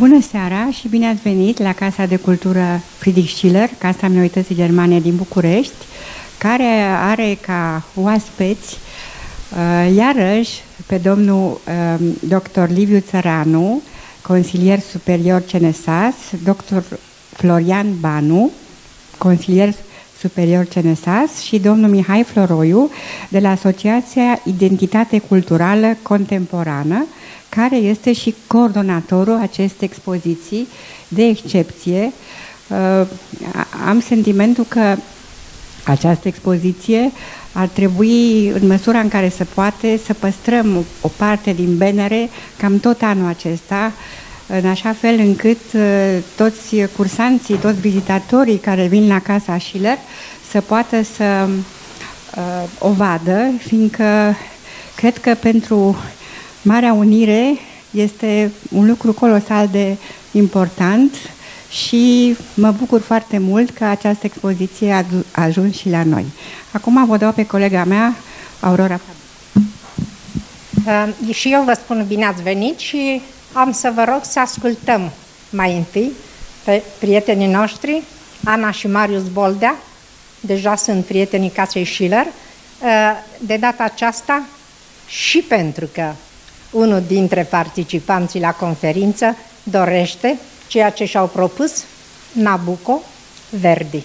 Bună seara și bine ați venit la Casa de Cultură Friedrich Schiller, Casa Minorității Germane din București, care are ca oaspeți uh, iarăși pe domnul uh, dr. Liviu Țăranu, consilier superior CNSAS, dr. Florian Banu, consilier superior CNSAS și domnul Mihai Floroiu de la Asociația Identitate Culturală Contemporană, care este și coordonatorul acestei expoziții de excepție. Uh, am sentimentul că această expoziție ar trebui, în măsura în care se poate, să păstrăm o parte din benere cam tot anul acesta, în așa fel încât uh, toți cursanții, toți vizitatorii care vin la Casa Schiller să poată să uh, o vadă, fiindcă cred că pentru Marea Unire este un lucru colosal de important și mă bucur foarte mult că această expoziție a ajuns și la noi. Acum vă dau pe colega mea, Aurora uh, Și eu vă spun bine ați venit și am să vă rog să ascultăm mai întâi pe prietenii noștri, Ana și Marius Boldea, deja sunt prietenii casei Schiller, uh, de data aceasta și pentru că unul dintre participanții la conferință dorește ceea ce și-au propus Nabucco Verdi.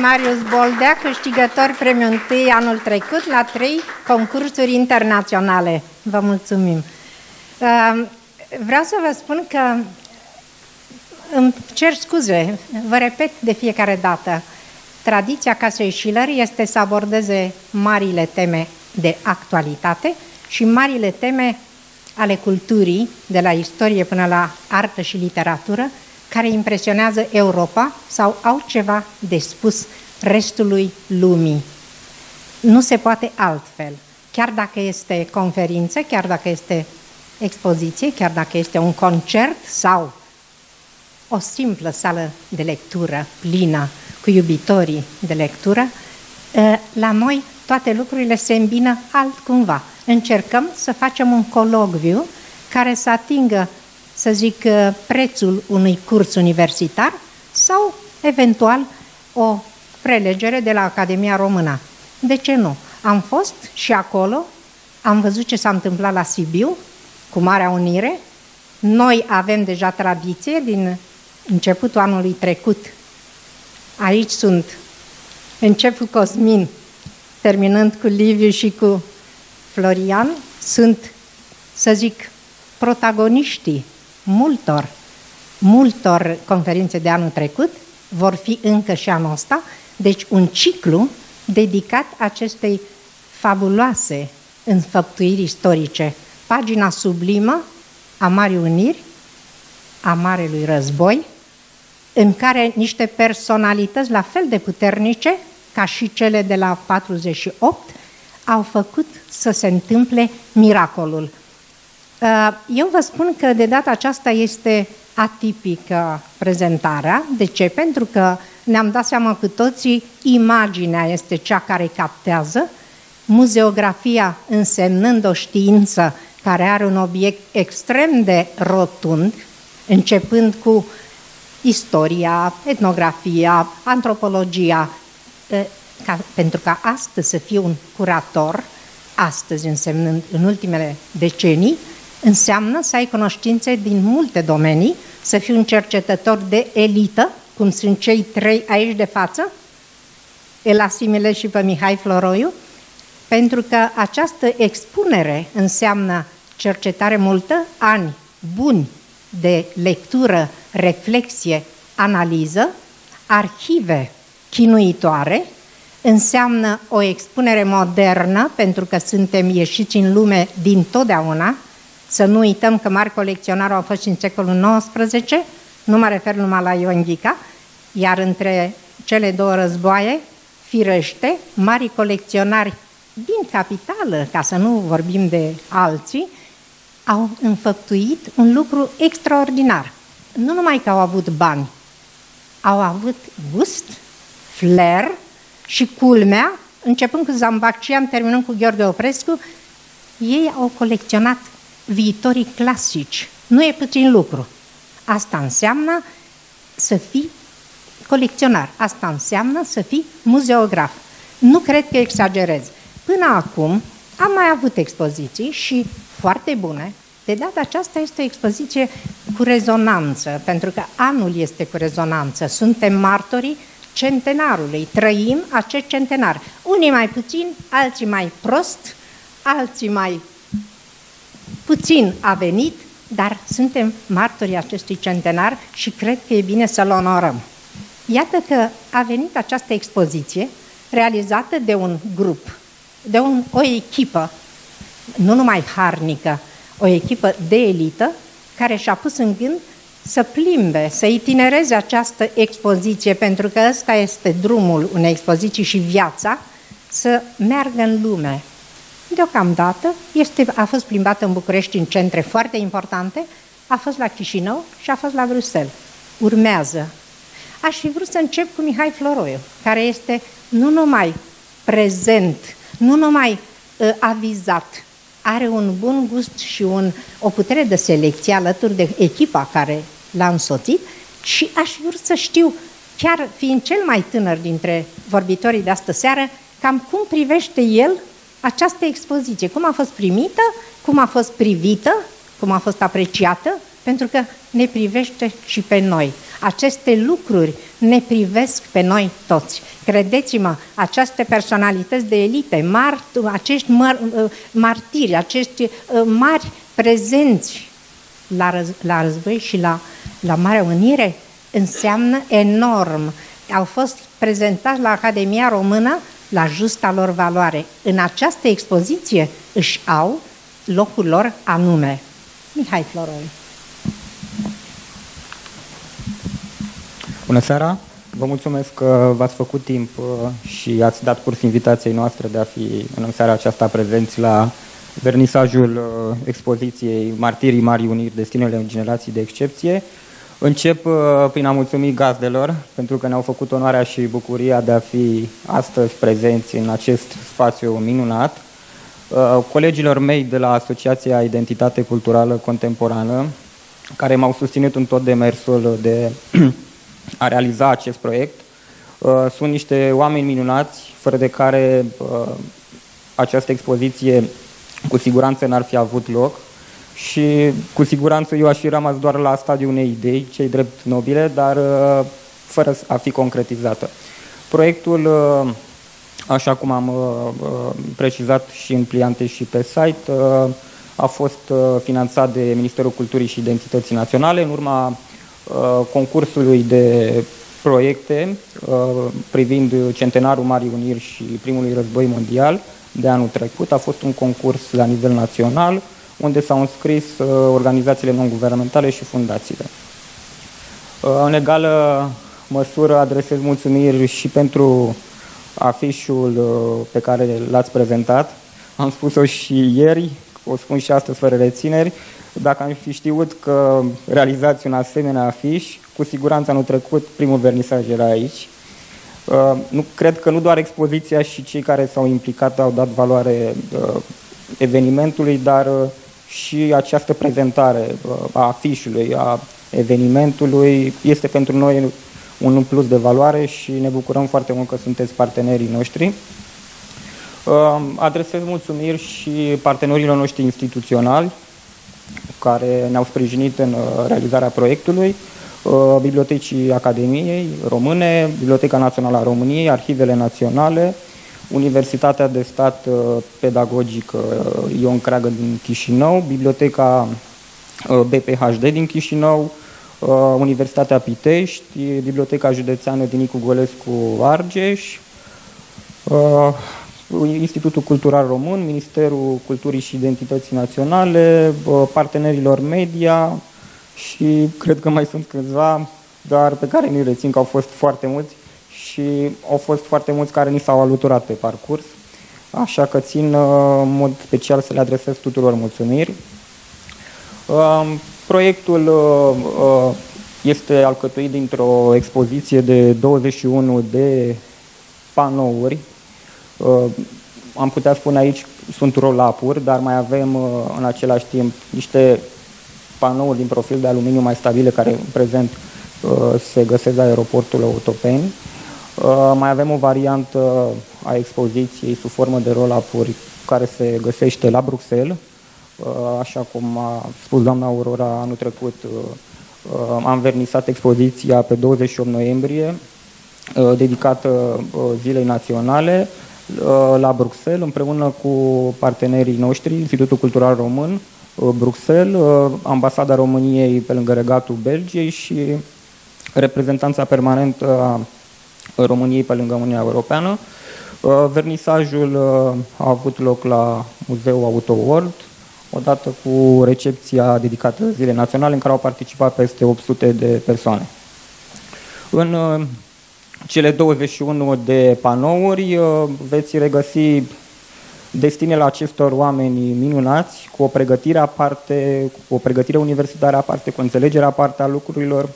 Marius Boldea, câștigători premiul 1 anul trecut la trei concursuri internaționale. Vă mulțumim! Vreau să vă spun că îmi cer scuze, vă repet de fiecare dată, tradiția Casei Schiller este să abordeze marile teme de actualitate și marile teme ale culturii, de la istorie până la artă și literatură, care impresionează Europa sau au ceva de spus restului lumii. Nu se poate altfel. Chiar dacă este conferință, chiar dacă este expoziție, chiar dacă este un concert sau o simplă sală de lectură plină cu iubitorii de lectură, ă, la noi toate lucrurile se îmbină altcumva. Încercăm să facem un colocviu care să atingă, să zic, ă, prețul unui curs universitar sau, eventual, o prelegere de la Academia Română. De ce nu? Am fost și acolo, am văzut ce s-a întâmplat la Sibiu, cu Marea Unire. Noi avem deja tradiție din începutul anului trecut. Aici sunt. Încep cu Cosmin, terminând cu Liviu și cu Florian. Sunt, să zic, protagoniștii multor, multor conferințe de anul trecut, vor fi încă și anul ăsta, deci un ciclu dedicat acestei fabuloase înfăptuiri istorice. Pagina sublimă a Marii Uniri, a Marelui Război, în care niște personalități la fel de puternice ca și cele de la 48 au făcut să se întâmple miracolul. Uh, eu vă spun că de data aceasta este atipică prezentarea. De ce? Pentru că ne-am dat seama cu toții, imaginea este cea care captează, muzeografia însemnând o știință care are un obiect extrem de rotund, începând cu istoria, etnografia, antropologia, ca, pentru ca astăzi să fie un curator, astăzi însemnând în ultimele decenii, înseamnă să ai cunoștințe din multe domenii, să fii un cercetător de elită, cum sunt cei trei aici de față, el asimile și pe Mihai Floroiu, pentru că această expunere înseamnă cercetare multă, ani buni de lectură, reflexie, analiză, arhive chinuitoare, înseamnă o expunere modernă, pentru că suntem ieșiți în lume din totdeauna, să nu uităm că mari colecționari au fost și în secolul XIX, nu mă refer numai la Ion Ghica, iar între cele două războaie, firește, mari colecționari din capitală, ca să nu vorbim de alții, au înfăptuit un lucru extraordinar. Nu numai că au avut bani, au avut gust, flair și culmea, începând cu Zambacian, terminând cu Gheorghe Oprescu, ei au colecționat viitorii clasici. Nu e puțin lucru. Asta înseamnă să fii colecționar. Asta înseamnă să fii muzeograf. Nu cred că exagerez. Până acum am mai avut expoziții și foarte bune. De data aceasta este o expoziție cu rezonanță, pentru că anul este cu rezonanță. Suntem martorii centenarului, trăim acest centenar. Unii mai puțin, alții mai prost, alții mai puțin a venit, dar suntem martorii acestui centenar și cred că e bine să-l onorăm. Iată că a venit această expoziție realizată de un grup, de un, o echipă, nu numai harnică, o echipă de elită care și-a pus în gând să plimbe, să itinereze această expoziție, pentru că ăsta este drumul unei expoziții și viața, să meargă în lume. Deocamdată este, a fost plimbată în București în centre foarte importante, a fost la Chișinău și a fost la Bruxelles. Urmează. Aș fi vrut să încep cu Mihai Floroiu, care este nu numai prezent, nu numai uh, avizat, are un bun gust și un, o putere de selecție alături de echipa care l-a însoțit și aș vrea să știu, chiar fiind cel mai tânăr dintre vorbitorii de astă seară, cam cum privește el această expoziție, cum a fost primită, cum a fost privită, cum a fost apreciată, pentru că ne privește și pe noi. Aceste lucruri ne privesc pe noi toți. Credeți-mă, aceste personalități de elite, mar, acești mar, martiri, acești uh, mari prezenți la, răz, la război și la, la Marea Unire, înseamnă enorm. Au fost prezentați la Academia Română la justa lor valoare. În această expoziție își au locul lor anume. Mihai Floroi. Bună seara! Vă mulțumesc că v-ați făcut timp uh, și ați dat curs invitației noastre de a fi în seara aceasta prezenți la vernisajul uh, expoziției Martirii Marii Uniri, Destinele Generații de Excepție. Încep uh, prin a mulțumi gazdelor pentru că ne-au făcut onoarea și bucuria de a fi astăzi prezenți în acest spațiu minunat. Colegilor mei de la Asociația Identitate Culturală Contemporană, care m-au susținut în tot demersul de a realiza acest proiect. Uh, sunt niște oameni minunați, fără de care uh, această expoziție cu siguranță n-ar fi avut loc și cu siguranță eu aș fi rămas doar la stadiul unei idei, cei drept nobile, dar uh, fără a fi concretizată. Proiectul, așa cum am precizat și în pliante și pe site, a fost finanțat de Ministerul Culturii și Identității Naționale în urma Uh, concursului de proiecte uh, privind centenarul Marii Uniri și primului război mondial de anul trecut. A fost un concurs la nivel național unde s-au înscris uh, organizațiile non-guvernamentale și fundațiile. În egală măsură adresez mulțumiri și pentru afișul pe care l-ați prezentat. Am spus-o și ieri, o spun și astăzi fără rețineri, dacă am fi știut că realizați un asemenea afiș, cu siguranță anul trecut primul vernisaj era aici. Uh, nu, cred că nu doar expoziția și cei care s-au implicat au dat valoare uh, evenimentului, dar uh, și această prezentare uh, a afișului, a evenimentului, este pentru noi un plus de valoare și ne bucurăm foarte mult că sunteți partenerii noștri. Uh, adresez mulțumiri și partenerilor noștri instituționali, care ne-au sprijinit în uh, realizarea proiectului, uh, Bibliotecii Academiei Române, Biblioteca Națională a României, Arhivele Naționale, Universitatea de Stat uh, Pedagogică Ion Creagă din Chișinău, Biblioteca BPHD din Chișinău, Universitatea Pitești, Biblioteca Județeană din Nicu Golescu Argeș, Institutul Cultural Român, Ministerul Culturii și Identității Naționale, partenerilor media și cred că mai sunt câțiva, dar pe care nu rețin că au fost foarte mulți și au fost foarte mulți care ni s-au alăturat pe parcurs, așa că țin uh, în mod special să le adresez tuturor mulțumiri. Um, proiectul uh, uh, este alcătuit dintr-o expoziție de 21 de panouri Uh, am putea spune aici sunt roll-up-uri, dar mai avem uh, în același timp niște panouri din profil de aluminiu mai stabile care în prezent uh, se găsesc la aeroportul Autopeni. Mai avem o variantă a expoziției sub formă de roll-up-uri care se găsește la Bruxelles. Așa cum a spus doamna Aurora anul trecut, am vernisat expoziția pe 28 noiembrie, dedicată Zilei Naționale, Uh, la Bruxelles împreună cu partenerii noștri, Institutul Cultural Român, uh, Bruxelles, uh, Ambasada României pe lângă Regatul Belgiei și reprezentanța permanentă a României pe lângă Uniunea Europeană. Vernisajul a avut loc la Muzeul Auto World, odată cu recepția dedicată Zilei Naționale, în care au participat peste 800 de persoane. În cele 21 de panouri uh, veți regăsi destinele acestor oameni minunați, cu o pregătire aparte, cu o pregătire universitară aparte, cu înțelegerea aparte a lucrurilor,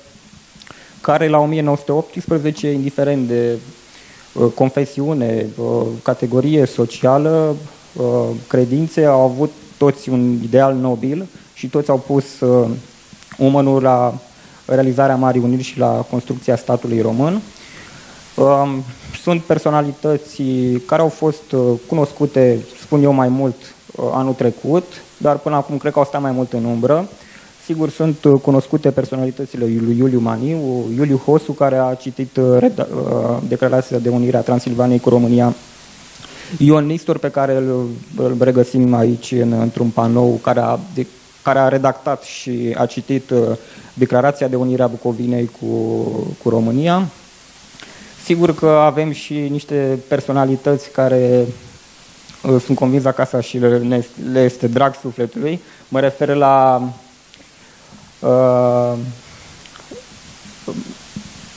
care la 1918, indiferent de uh, confesiune, uh, categorie socială, credințe, au avut toți un ideal nobil și toți au pus umănul la realizarea Marii Uniri și la construcția statului român. Sunt personalități care au fost uh, cunoscute, spun eu, mai mult uh, anul trecut, dar până acum cred că au stat mai mult în umbră. Sigur, sunt cunoscute personalitățile lui Iuliu Maniu, Iuliu Hosu, care a citit declarația de unire a Transilvaniei cu România Ion Nistor, pe care îl, îl regăsim aici în, într-un panou, care a, de, care a redactat și a citit uh, declarația de unire a Bucovinei cu, cu România. Sigur că avem și niște personalități care uh, sunt convins acasă și le, le este drag sufletului. Mă refer la uh,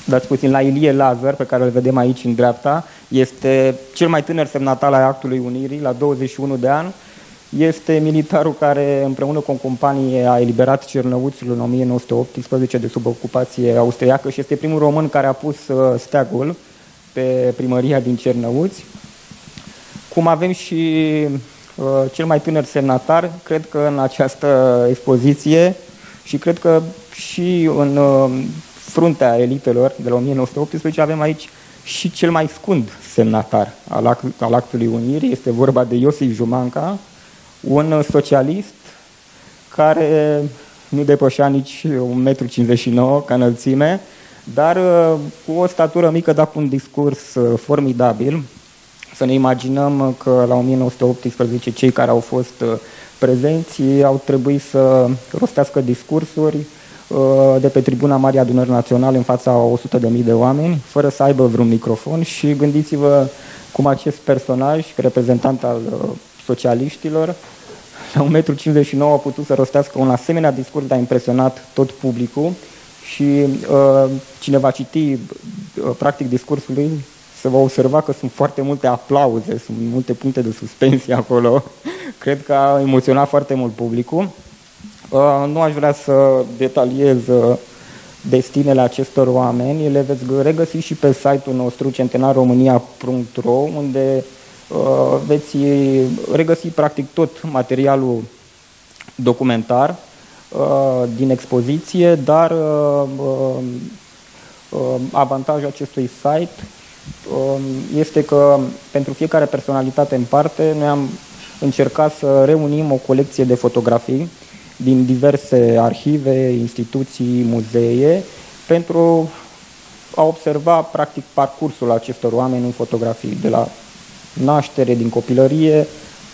dați puțin, la Ilie Lazar, pe care îl vedem aici în dreapta, este cel mai tânăr semnatar al Actului Unirii, la 21 de ani. Este militarul care, împreună cu o companie, a eliberat Cernăuțul în 1918 de sub ocupație austriacă și este primul român care a pus uh, steagul pe primăria din Cernăuți. Cum avem și uh, cel mai tânăr semnatar, cred că în această expoziție și cred că și în uh, fruntea elitelor de la 1918 avem aici și cel mai scund semnatar al, act, al Actului Unirii. Este vorba de Iosif Jumanca, un socialist care nu depășea nici 1,59 m ca înălțime, dar uh, cu o statură mică, dar cu un discurs uh, formidabil. Să ne imaginăm că la 1918 cei care au fost uh, prezenți au trebuit să rostească discursuri Uh, de pe tribuna Marii Adunări Naționale în fața 100.000 de oameni, fără să aibă vreun microfon. Și gândiți-vă cum acest personaj, reprezentant al uh, socialiștilor, la 1,59 m a putut să rostească un asemenea discurs, dar a impresionat tot publicul. Și uh, cine va citi uh, practic discursul lui se va observa că sunt foarte multe aplauze, sunt multe puncte de suspensie acolo. Cred că a emoționat foarte mult publicul. Uh, nu aș vrea să detaliez uh, destinele acestor oameni. Le veți regăsi și pe site-ul nostru centenarromânia.ro unde uh, veți regăsi practic tot materialul documentar din expoziție, dar avantajul acestui site este că pentru fiecare personalitate în parte noi am încercat să reunim o colecție de fotografii din diverse arhive, instituții, muzee, pentru a observa practic parcursul acestor oameni în fotografii, de la naștere, din copilărie,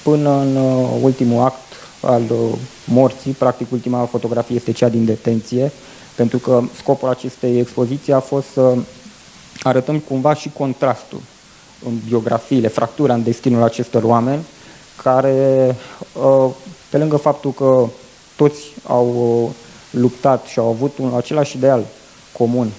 până în uh, ultimul act al uh, morții. Practic, ultima fotografie este cea din detenție, pentru că scopul acestei expoziții a fost să arătăm cumva și contrastul în biografiile, fractura în destinul acestor oameni, care, uh, pe lângă faptul că toți au uh, luptat și au avut un același ideal comun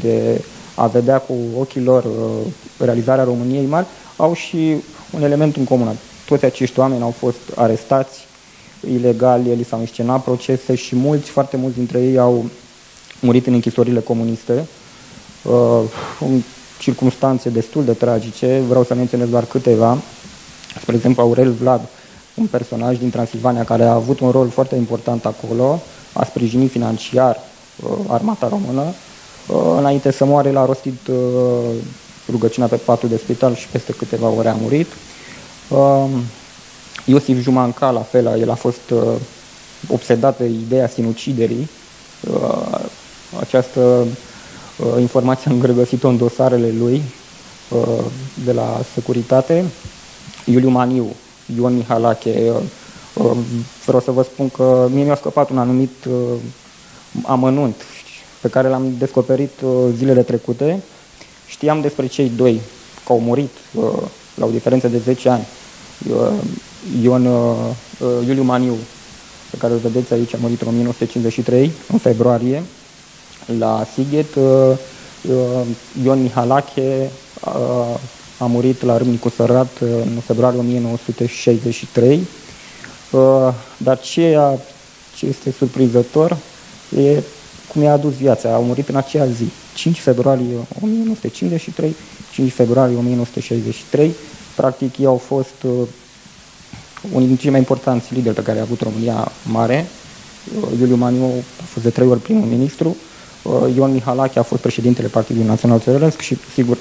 de a vedea cu ochii lor uh, realizarea României mari, au și un element în comun. Toți acești oameni au fost arestați ilegal, li s-au înscenat procese și mulți, foarte mulți dintre ei au murit în închisorile comuniste, uh, în circunstanțe destul de tragice. Vreau să menționez doar câteva. Spre exemplu, Aurel Vlad, un personaj din Transilvania care a avut un rol foarte important acolo, a sprijinit financiar uh, armata română. Uh, înainte să moare, l-a rostit uh, rugăciunea pe patul de spital și peste câteva ore a murit. Uh, Iosif Jumanca, la fel, el a fost uh, obsedat de ideea sinuciderii. Uh, această uh, informație am regăsit-o în dosarele lui uh, de la securitate. Iuliu Maniu, Ion Mihalache. Uh, uh, vreau să vă spun că mie mi-a scăpat un anumit uh, amănunt pe care l-am descoperit zilele trecute. Știam despre cei doi, că au murit la o diferență de 10 ani. Ion Iuliu Maniu, pe care îl vedeți aici, a murit în 1953, în februarie, la Sighet. Ion Mihalache a murit la Râmnicu Sărat în februarie 1963. Uh, dar ceea ce este surprinzător e cum i-a adus viața. A murit în acea zi, 5 februarie 1953, 5 februarie 1963. Practic, ei au fost uh, unii dintre cei mai importanți lideri pe care a avut România mare. Uh, Iuliu Maniu a fost de trei ori primul ministru, Ion Mihalache a fost președintele Partidului Național Țărănesc și, sigur,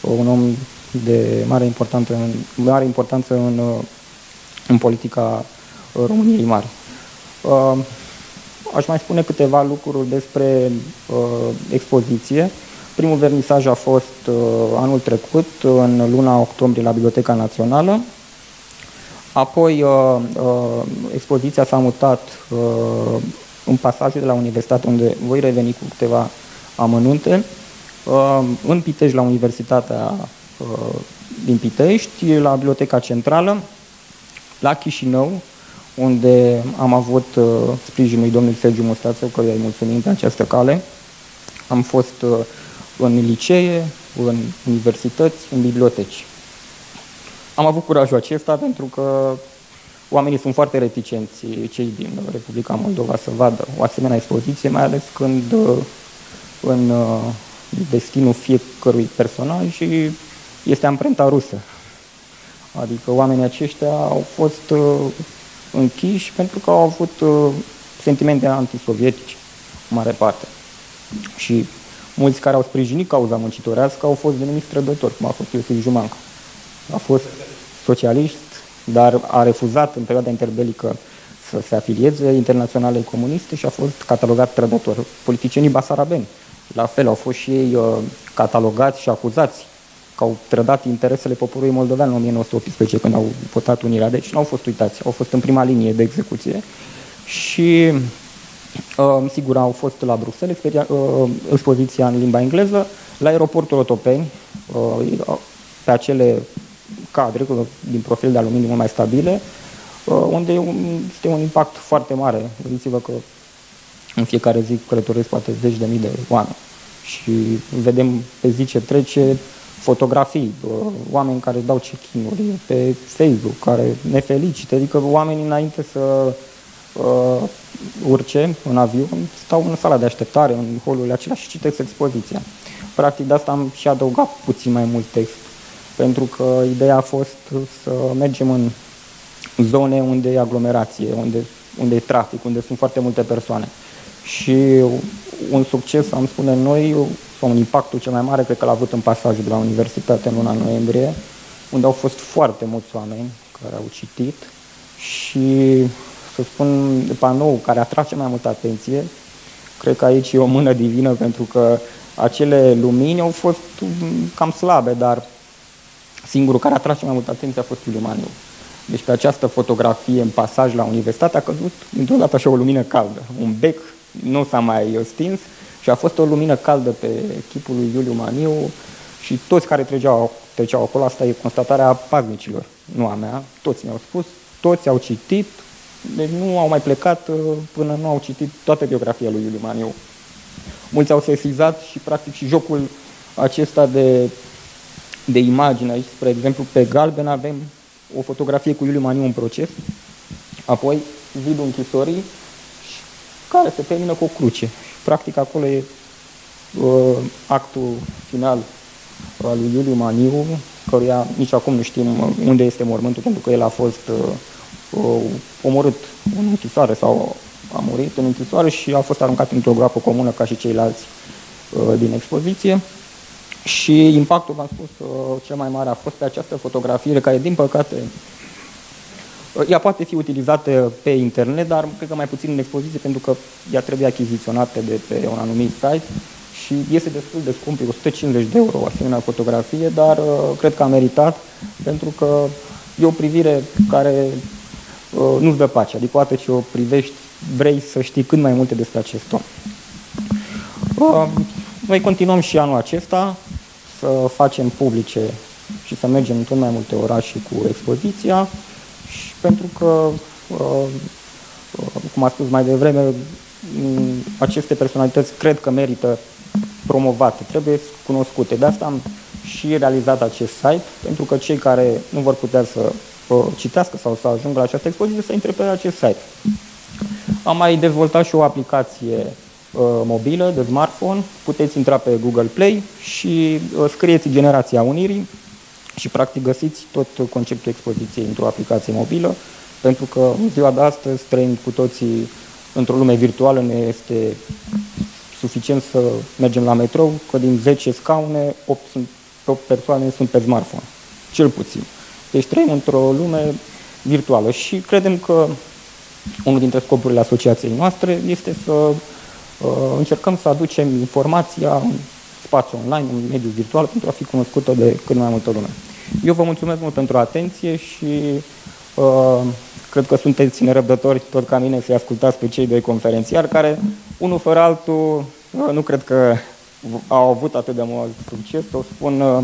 un om de mare importanță, mare importanță în, în politica României mari. Uh, aș mai spune câteva lucruri despre uh, expoziție. Primul vernisaj a fost uh, anul trecut, în luna octombrie, la Biblioteca Națională. Apoi, uh, uh, expoziția s-a mutat uh, în pasajul de la Universitate, unde voi reveni cu câteva amănunte, uh, în Pitești, la Universitatea uh, din Pitești, la Biblioteca Centrală, la Chișinău, unde am avut uh, sprijinul domnului Sergiu Mustață, căruia îi mulțumim pe această cale. Am fost uh, în licee, în universități, în biblioteci. Am avut curajul acesta pentru că oamenii sunt foarte reticenți, cei din Republica Moldova, să vadă o asemenea expoziție, mai ales când uh, în uh, destinul fiecărui personaj este amprenta rusă. Adică oamenii aceștia au fost uh, închiși pentru că au avut sentimente antisovietice, în mare parte. Și mulți care au sprijinit cauza muncitorească au fost denumiți trădători, cum a fost Iosif Jumanca. A fost socialist, dar a refuzat în perioada interbelică să se afilieze internaționale comuniste și a fost catalogat trădător. Politicienii basarabeni, la fel, au fost și ei uh, catalogați și acuzați că au trădat interesele poporului moldovean în 1918 când au votat unirea, deci nu au fost uitați, au fost în prima linie de execuție și uh, sigur au fost la Bruxelles, uh, expoziția în limba engleză, la aeroportul Otopeni, uh, pe acele cadre din profil de aluminiu mult mai stabile, uh, unde este un impact foarte mare. Gândiți-vă că în fiecare zi călătoresc poate zeci de mii de oameni și vedem pe zi ce trece fotografii, uh, oameni care dau check-in-uri pe Facebook, care ne felicită, adică oamenii înainte să uh, urce în avion, stau în sala de așteptare, în holurile acelea și citesc expoziția. Practic de asta am și adăugat puțin mai mult text pentru că ideea a fost să mergem în zone unde e aglomerație, unde, unde e trafic, unde sunt foarte multe persoane. Și un succes, am spune noi, sau un impactul cel mai mare, cred că l-a avut în pasajul de la Universitate în luna noiembrie, unde au fost foarte mulți oameni care au citit și, să spun, panou care atrage mai multă atenție. Cred că aici e o mână divină, pentru că acele lumini au fost cam slabe, dar Singurul care a tras mai mult atenție a fost Iuliu Maniu. Deci pe această fotografie în pasaj la universitate a căzut dintr-o dată așa o lumină caldă. Un bec nu s-a mai stins și a fost o lumină caldă pe chipul lui Iuliu Maniu și toți care treceau, treceau acolo, asta e constatarea paznicilor, nu a mea, toți mi-au spus, toți au citit, deci nu au mai plecat uh, până nu au citit toată biografia lui Iuliu Maniu. Mulți au sesizat și practic și jocul acesta de de imagine. Aici, spre exemplu, pe galben avem o fotografie cu Iuliu Maniu în proces, apoi vidul închisorii care se termină cu o cruce. Practic acolo e uh, actul final al lui Iuliu Maniu, căruia nici acum nu știm unde este mormântul, pentru că el a fost uh, uh, omorât în închisoare sau a murit în închisoare și a fost aruncat într-o groapă comună ca și ceilalți uh, din expoziție. Și impactul, v-am spus, uh, cel mai mare a fost pe această fotografie, care, din păcate, uh, ea poate fi utilizată pe internet, dar cred că mai puțin în expoziție, pentru că ea trebuie achiziționată de pe un anumit site și este destul de scump, 150 de euro o asemenea fotografie, dar uh, cred că a meritat, pentru că e o privire care nu-ți dă pace, adică poate ce o privești, vrei să știi cât mai multe despre acest om. Noi continuăm și anul acesta să facem publice și să mergem în tot mai multe orașe cu expoziția și pentru că, uh, uh, cum a spus mai devreme, mm, aceste personalități cred că merită promovate, trebuie cunoscute. De asta am și realizat acest site, pentru că cei care nu vor putea să uh, citească sau să ajungă la această expoziție să intre pe acest site. Am mai dezvoltat și o aplicație Uh, mobilă, de smartphone, puteți intra pe Google Play și uh, scrieți Generația Unirii și practic găsiți tot conceptul expoziției într-o aplicație mobilă, pentru că în ziua de astăzi trăim cu toții într-o lume virtuală, ne este suficient să mergem la metrou, că din 10 scaune, 8, sunt, 8 persoane sunt pe smartphone, cel puțin. Deci trăim într-o lume virtuală și credem că unul dintre scopurile asociației noastre este să uh, încercăm să aducem informația în spațiu online, în mediul virtual, pentru a fi cunoscută de cât mai multă lume. Eu vă mulțumesc mult pentru atenție și uh, cred că sunteți nerăbdători tot ca mine să-i ascultați pe cei doi conferențiari, care, unul fără altul, uh, nu cred că au avut atât de mult succes. O spun uh,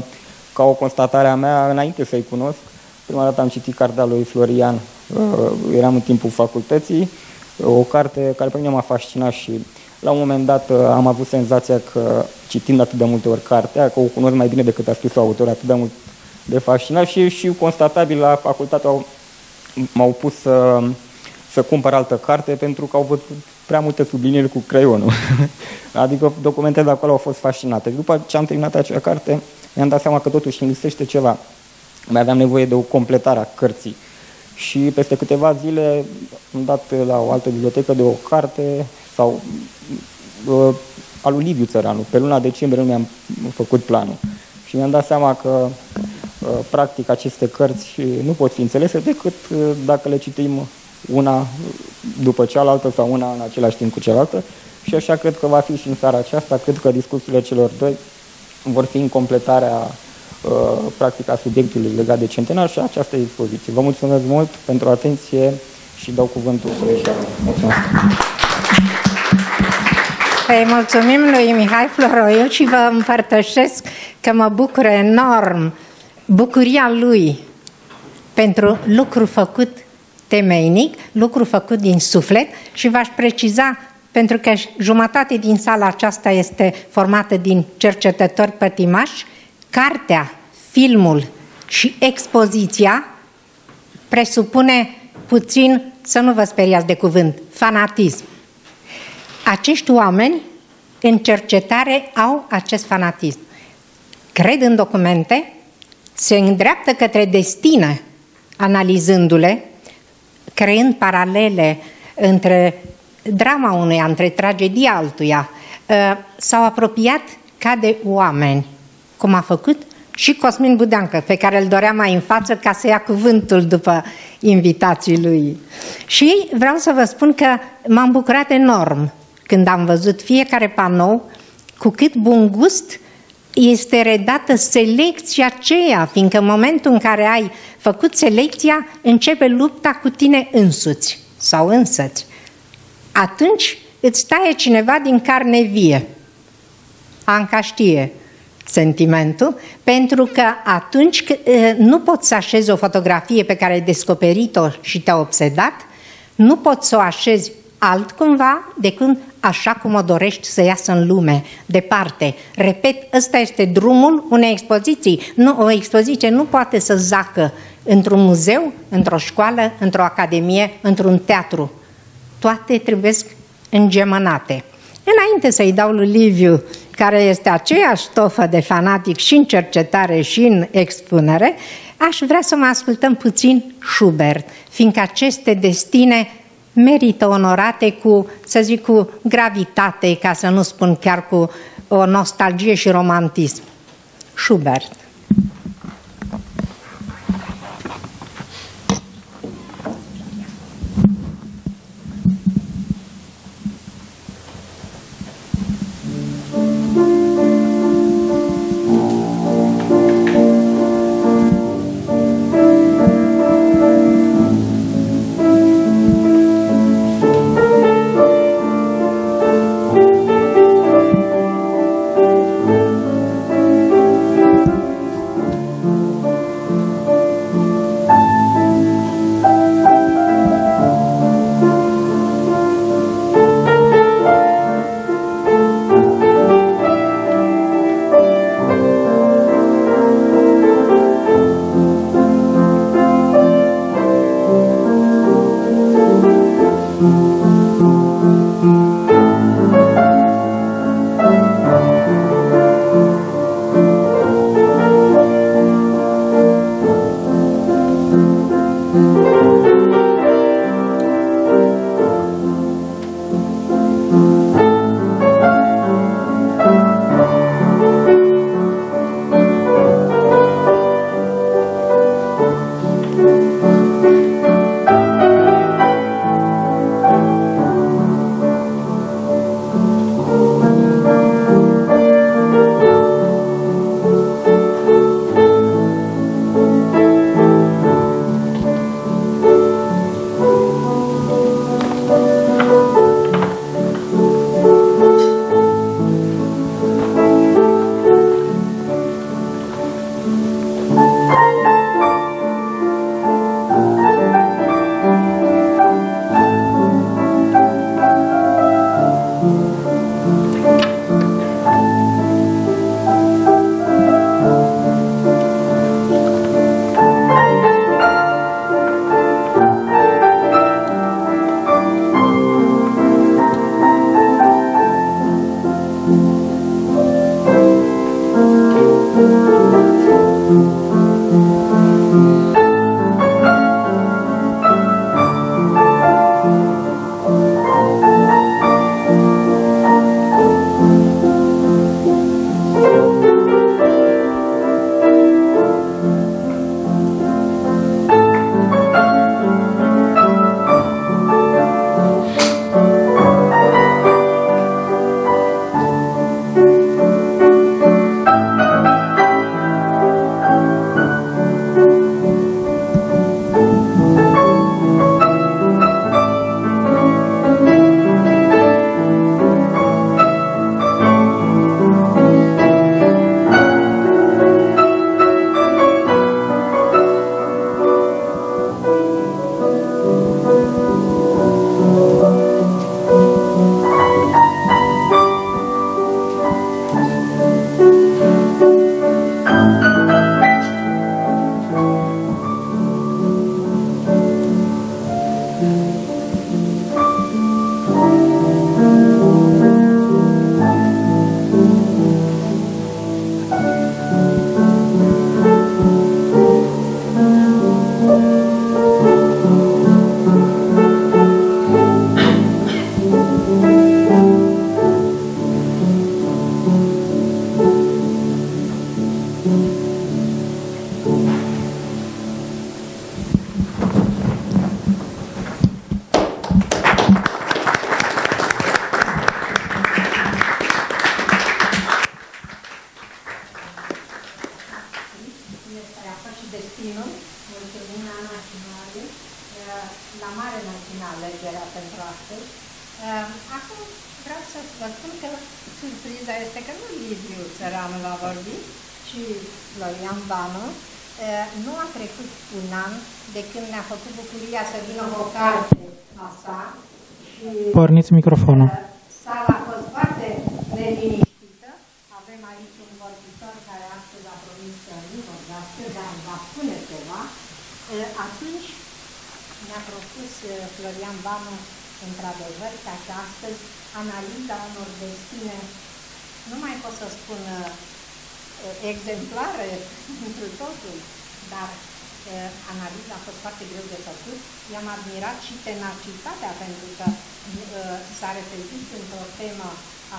ca o constatare a mea înainte să-i cunosc. Prima dată am citit cartea lui Florian, uh, eram în timpul facultății, o carte care pe mine m-a fascinat și la un moment dat uh, am avut senzația că citind atât de multe ori cartea, că o cunosc mai bine decât a scris-o autor, atât de mult de fascinat și, și constatabil la facultate m-au pus să, să cumpăr altă carte pentru că au văzut prea multe sublinieri cu creionul. adică documentele de acolo au fost fascinate. După ce am terminat acea carte, mi-am dat seama că totuși îmi lipsește ceva. Mai aveam nevoie de o completare a cărții. Și peste câteva zile am dat la o altă bibliotecă de o carte sau uh, al lui Liviu Țăranu. Pe luna decembrie nu mi-am făcut planul. Și mi-am dat seama că uh, practic aceste cărți nu pot fi înțelese decât uh, dacă le citim una după cealaltă sau una în același timp cu cealaltă. Și așa cred că va fi și în seara aceasta. Cred că discuțiile celor doi vor fi în completarea uh, practic a subiectului legat de centenar și această expoziție. Vă mulțumesc mult pentru atenție și dau cuvântul Mulțumesc! Îi mulțumim lui Mihai Floroiu și vă împărtășesc că mă bucur enorm bucuria lui pentru lucru făcut temeinic, lucru făcut din suflet și v-aș preciza, pentru că jumătate din sala aceasta este formată din cercetători pătimași, cartea, filmul și expoziția presupune puțin, să nu vă speriați de cuvânt, fanatism. Acești oameni în cercetare au acest fanatism. Cred în documente, se îndreaptă către destine analizându-le, creând paralele între drama unuia, între tragedia altuia, ă, s-au apropiat ca de oameni, cum a făcut și Cosmin Budeancă, pe care îl dorea mai în față ca să ia cuvântul după invitații lui. Și vreau să vă spun că m-am bucurat enorm când am văzut fiecare panou cu cât bun gust este redată selecția aceea, fiindcă în momentul în care ai făcut selecția, începe lupta cu tine însuți sau însăți. Atunci îți taie cineva din carne vie. Anca știe sentimentul, pentru că atunci nu poți să așezi o fotografie pe care ai descoperit-o și te-a obsedat, nu poți să o așezi altcumva decât așa cum o dorești să iasă în lume, departe. Repet, ăsta este drumul unei expoziții. Nu, o expoziție nu poate să zacă într-un muzeu, într-o școală, într-o academie, într-un teatru. Toate trebuie îngemănate. Înainte să-i dau lui Liviu, care este aceeași stofă de fanatic și în cercetare și în expunere, aș vrea să mă ascultăm puțin Schubert, fiindcă aceste destine merită onorate cu, să zic, cu gravitate, ca să nu spun chiar cu o nostalgie și romantism. Schubert.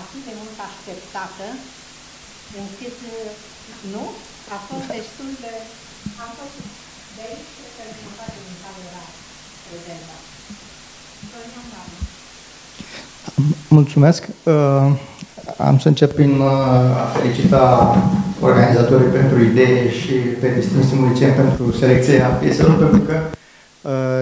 Atât de mult așteptată, încât, nu, a fost destul de... A fost de aici, cred că jumătate din care era prezentă. Mulțumesc. Uh, am să încep prin uh, a felicita organizatorii pentru idee și pe distinsul muzicieni pentru selecția pieselor, pentru că Uh,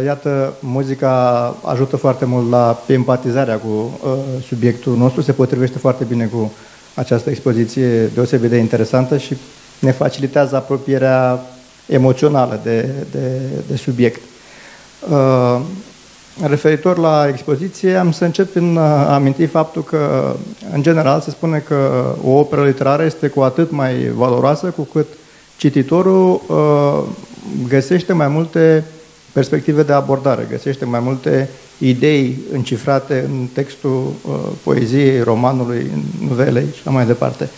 iată, muzica ajută foarte mult la empatizarea cu uh, subiectul nostru, se potrivește foarte bine cu această expoziție deosebit de interesantă și ne facilitează apropierea emoțională de, de, de subiect. Uh, referitor la expoziție, am să încep prin a aminti faptul că, în general, se spune că o operă literară este cu atât mai valoroasă cu cât cititorul găsește mai multe perspective de abordare, găsește mai multe idei încifrate în textul uh, poeziei, romanului, novelei și așa mai departe.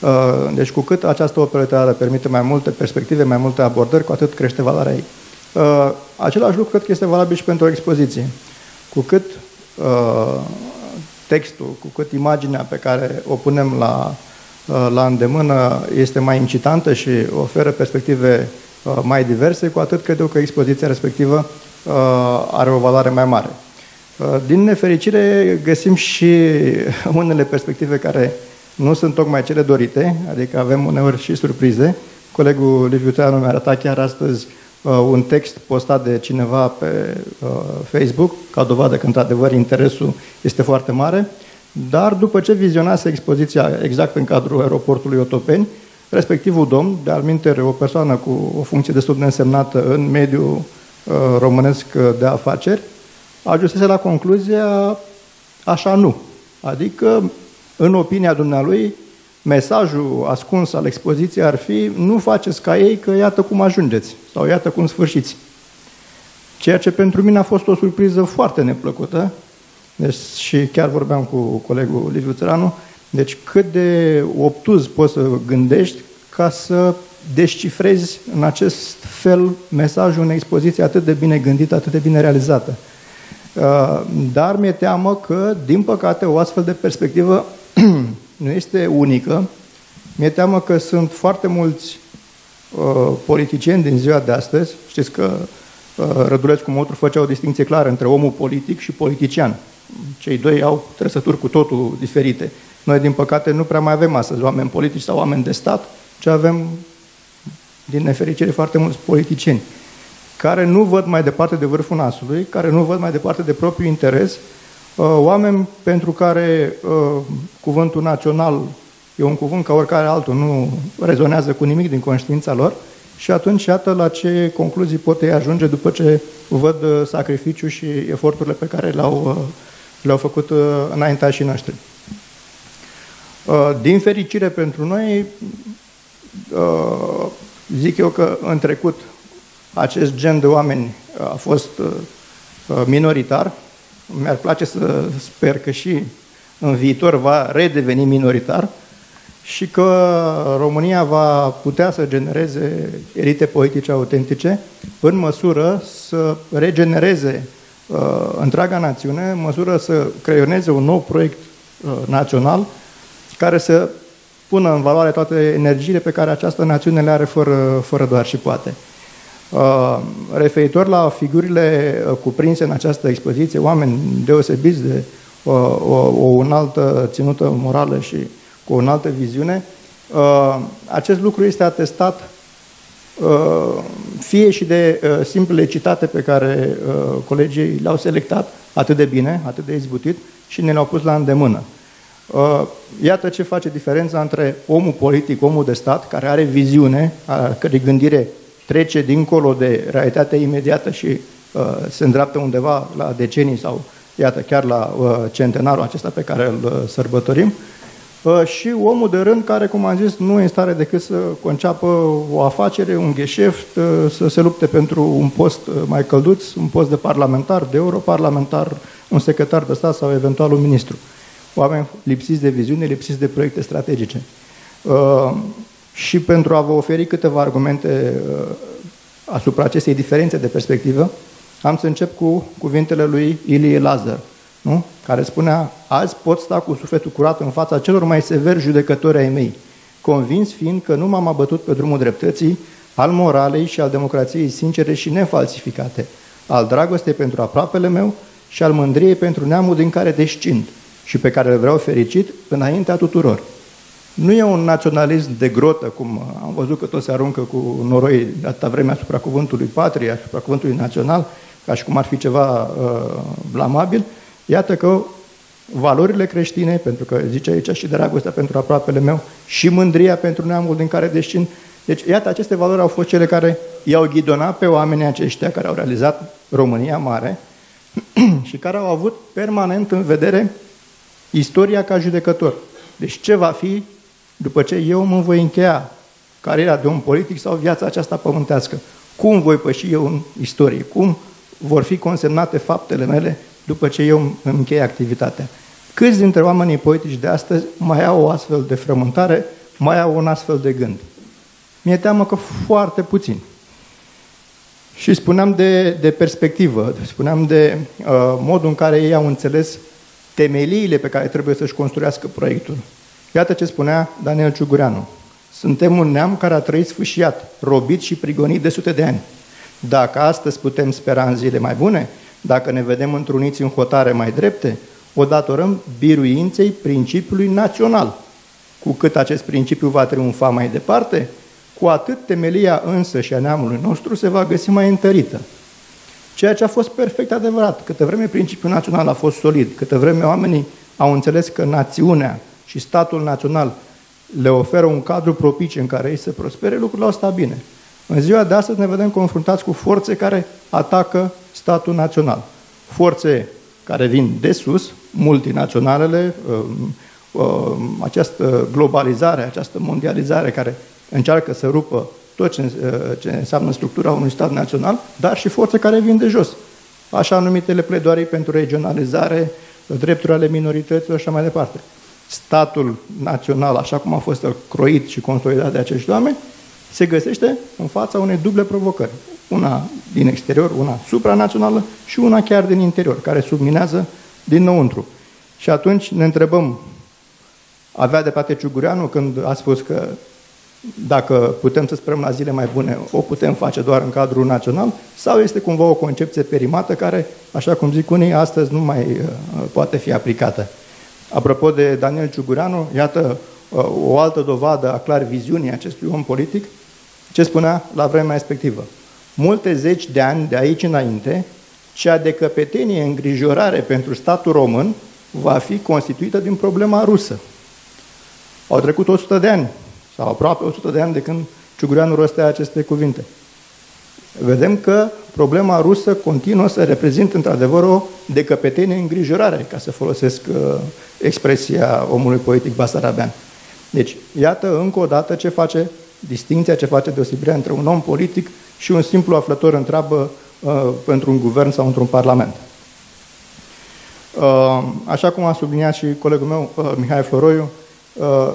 Uh, deci cu cât această operă literară permite mai multe perspective, mai multe abordări, cu atât crește valoarea ei. Uh, același lucru cred că este valabil și pentru o expoziție. Cu cât uh, textul, cu cât imaginea pe care o punem la, uh, la îndemână este mai incitantă și oferă perspective Uh, mai diverse, cu atât cred eu că expoziția respectivă uh, are o valoare mai mare. Uh, din nefericire găsim și unele perspective care nu sunt tocmai cele dorite, adică avem uneori și surprize. Colegul Liviu Teanu mi-a arătat chiar astăzi un text postat de cineva pe Facebook, ca dovadă că, într-adevăr, interesul este foarte mare, dar după ce vizionase expoziția exact în cadrul aeroportului Otopeni, respectivul domn, de almintere o persoană cu o funcție destul de însemnată în mediul uh, românesc de afaceri, ajunsese la concluzia așa nu. Adică, în opinia dumnealui, mesajul ascuns al expoziției ar fi nu faceți ca ei că iată cum ajungeți sau iată cum sfârșiți. Ceea ce pentru mine a fost o surpriză foarte neplăcută, deci și chiar vorbeam cu colegul Liviu Țăranu, deci cât de obtuz poți să gândești ca să descifrezi în acest fel mesajul unei expoziții atât de bine gândită, atât de bine realizată. Uh, dar mi-e teamă că, din păcate, o astfel de perspectivă nu este unică. Mi-e teamă că sunt foarte mulți uh, politicieni din ziua de astăzi. Știți că uh, Rădulescu Motru făcea o distinție clară între omul politic și politician. Cei doi au trăsături cu totul diferite. Noi, din păcate, nu prea mai avem astăzi oameni politici sau oameni de stat, ci avem, din nefericire, foarte mulți politicieni care nu văd mai departe de vârful nasului, care nu văd mai departe de propriul interes, uh, oameni pentru care uh, cuvântul național e un cuvânt ca oricare altul, nu rezonează cu nimic din conștiința lor și atunci iată la ce concluzii pot ei ajunge după ce văd uh, sacrificiul și eforturile pe care le-au, le-au făcut înaintașii noștri. Din fericire pentru noi, zic eu că în trecut acest gen de oameni a fost uh, uh, minoritar. Mi-ar place să sper că și în viitor va redeveni minoritar și că România va putea să genereze elite politice autentice în măsură să regenereze uh, întreaga națiune, în măsură să creioneze un nou proiect uh, național care să pună în valoare toate energiile pe care această națiune le are fără, fără doar și poate. Uh, referitor la figurile uh, cuprinse în această expoziție, oameni deosebiți de uh, o, o înaltă ținută morală și cu o înaltă viziune, acest lucru este atestat fie și de simplele citate pe care colegii le-au selectat atât de bine, atât de izbutit și ne le-au pus la îndemână. Iată ce face diferența între omul politic, omul de stat, care are viziune, a cărei gândire trece dincolo de realitatea imediată și uh, se îndreaptă undeva la decenii sau, iată, chiar la uh, centenarul acesta pe care îl uh, sărbătorim, uh, și omul de rând care, cum am zis, nu e în stare decât să conceapă o afacere, un gheșeft, uh, să se lupte pentru un post uh, mai călduț, un post de parlamentar, de europarlamentar, un secretar de stat sau eventual un ministru. Oameni lipsiți de viziune, lipsiți de proiecte strategice. Uh, și pentru a vă oferi câteva argumente uh, asupra acestei diferențe de perspectivă, am să încep cu cuvintele lui Ilie Lazar, nu? care spunea, azi pot sta cu sufletul curat în fața celor mai severi judecători ai mei, convins fiind că nu m-am abătut pe drumul dreptății, al moralei și al democrației sincere și nefalsificate, al dragostei pentru aproapele meu și al mândriei pentru neamul din care descind și pe care îl vreau fericit înaintea tuturor. Nu e un naționalism de grotă, cum am văzut că toți se aruncă cu noroi de atâta vreme asupra cuvântului patrie, asupra cuvântului național, ca și cum ar fi ceva uh, blamabil. Iată că valorile creștine, pentru că zice aici și dragostea pentru aproapele meu, și mândria pentru neamul din care descin. Deci, iată, aceste valori au fost cele care i-au ghidonat pe oamenii aceștia care au realizat România Mare și care au avut permanent în vedere istoria ca judecător. Deci ce va fi după ce eu mă voi încheia cariera de om politic sau viața aceasta pământească. Cum voi păși eu în istorie? Cum vor fi consemnate faptele mele după ce eu îmi închei activitatea? Câți dintre oamenii politici de astăzi mai au o astfel de frământare, mai au un astfel de gând? Mi-e teamă că foarte puțin. Și spuneam de, de perspectivă, spuneam de uh, modul în care ei au înțeles temeliile pe care trebuie să-și construiască proiectul. Iată ce spunea Daniel Ciugureanu. Suntem un neam care a trăit sfâșiat, robit și prigonit de sute de ani. Dacă astăzi putem spera în zile mai bune, dacă ne vedem întruniți în hotare mai drepte, o datorăm biruinței principiului național. Cu cât acest principiu va triumfa mai departe, cu atât temelia însă și a neamului nostru se va găsi mai întărită. Ceea ce a fost perfect adevărat. Câte vreme principiul național a fost solid, câte vreme oamenii au înțeles că națiunea și statul național le oferă un cadru propice în care ei să prospere, lucrurile au stat bine. În ziua de astăzi ne vedem confruntați cu forțe care atacă statul național. Forțe care vin de sus, multinaționalele, um, um, această globalizare, această mondializare care încearcă să rupă tot ce, uh, ce înseamnă structura unui stat național, dar și forțe care vin de jos. Așa numitele pledoarii pentru regionalizare, drepturile ale minorităților și așa mai departe statul național, așa cum a fost croit și consolidat de acești oameni, se găsește în fața unei duble provocări. Una din exterior, una supranațională și una chiar din interior, care subminează dinăuntru. Și atunci ne întrebăm, avea de pate Ciugureanu când a spus că dacă putem să sperăm la zile mai bune, o putem face doar în cadrul național, sau este cumva o concepție perimată care, așa cum zic unii, astăzi nu mai uh, poate fi aplicată. Apropo de Daniel Ciugureanu, iată uh, o altă dovadă a clar viziunii acestui om politic, ce spunea la vremea respectivă. Multe zeci de ani de aici înainte, cea de căpetenie îngrijorare pentru statul român va fi constituită din problema rusă. Au trecut 100 de ani, sau aproape 100 de ani de când Ciugureanu rostea aceste cuvinte. Vedem că problema rusă continuă să reprezintă într-adevăr o decăpetenie îngrijorare, ca să folosesc uh, expresia omului politic basarabean. Deci, iată încă o dată ce face distinția, ce face deosebirea între un om politic și un simplu aflător întreabă uh, pentru un guvern sau într-un parlament. Uh, așa cum a subliniat și colegul meu, uh, Mihai Floroiu, uh,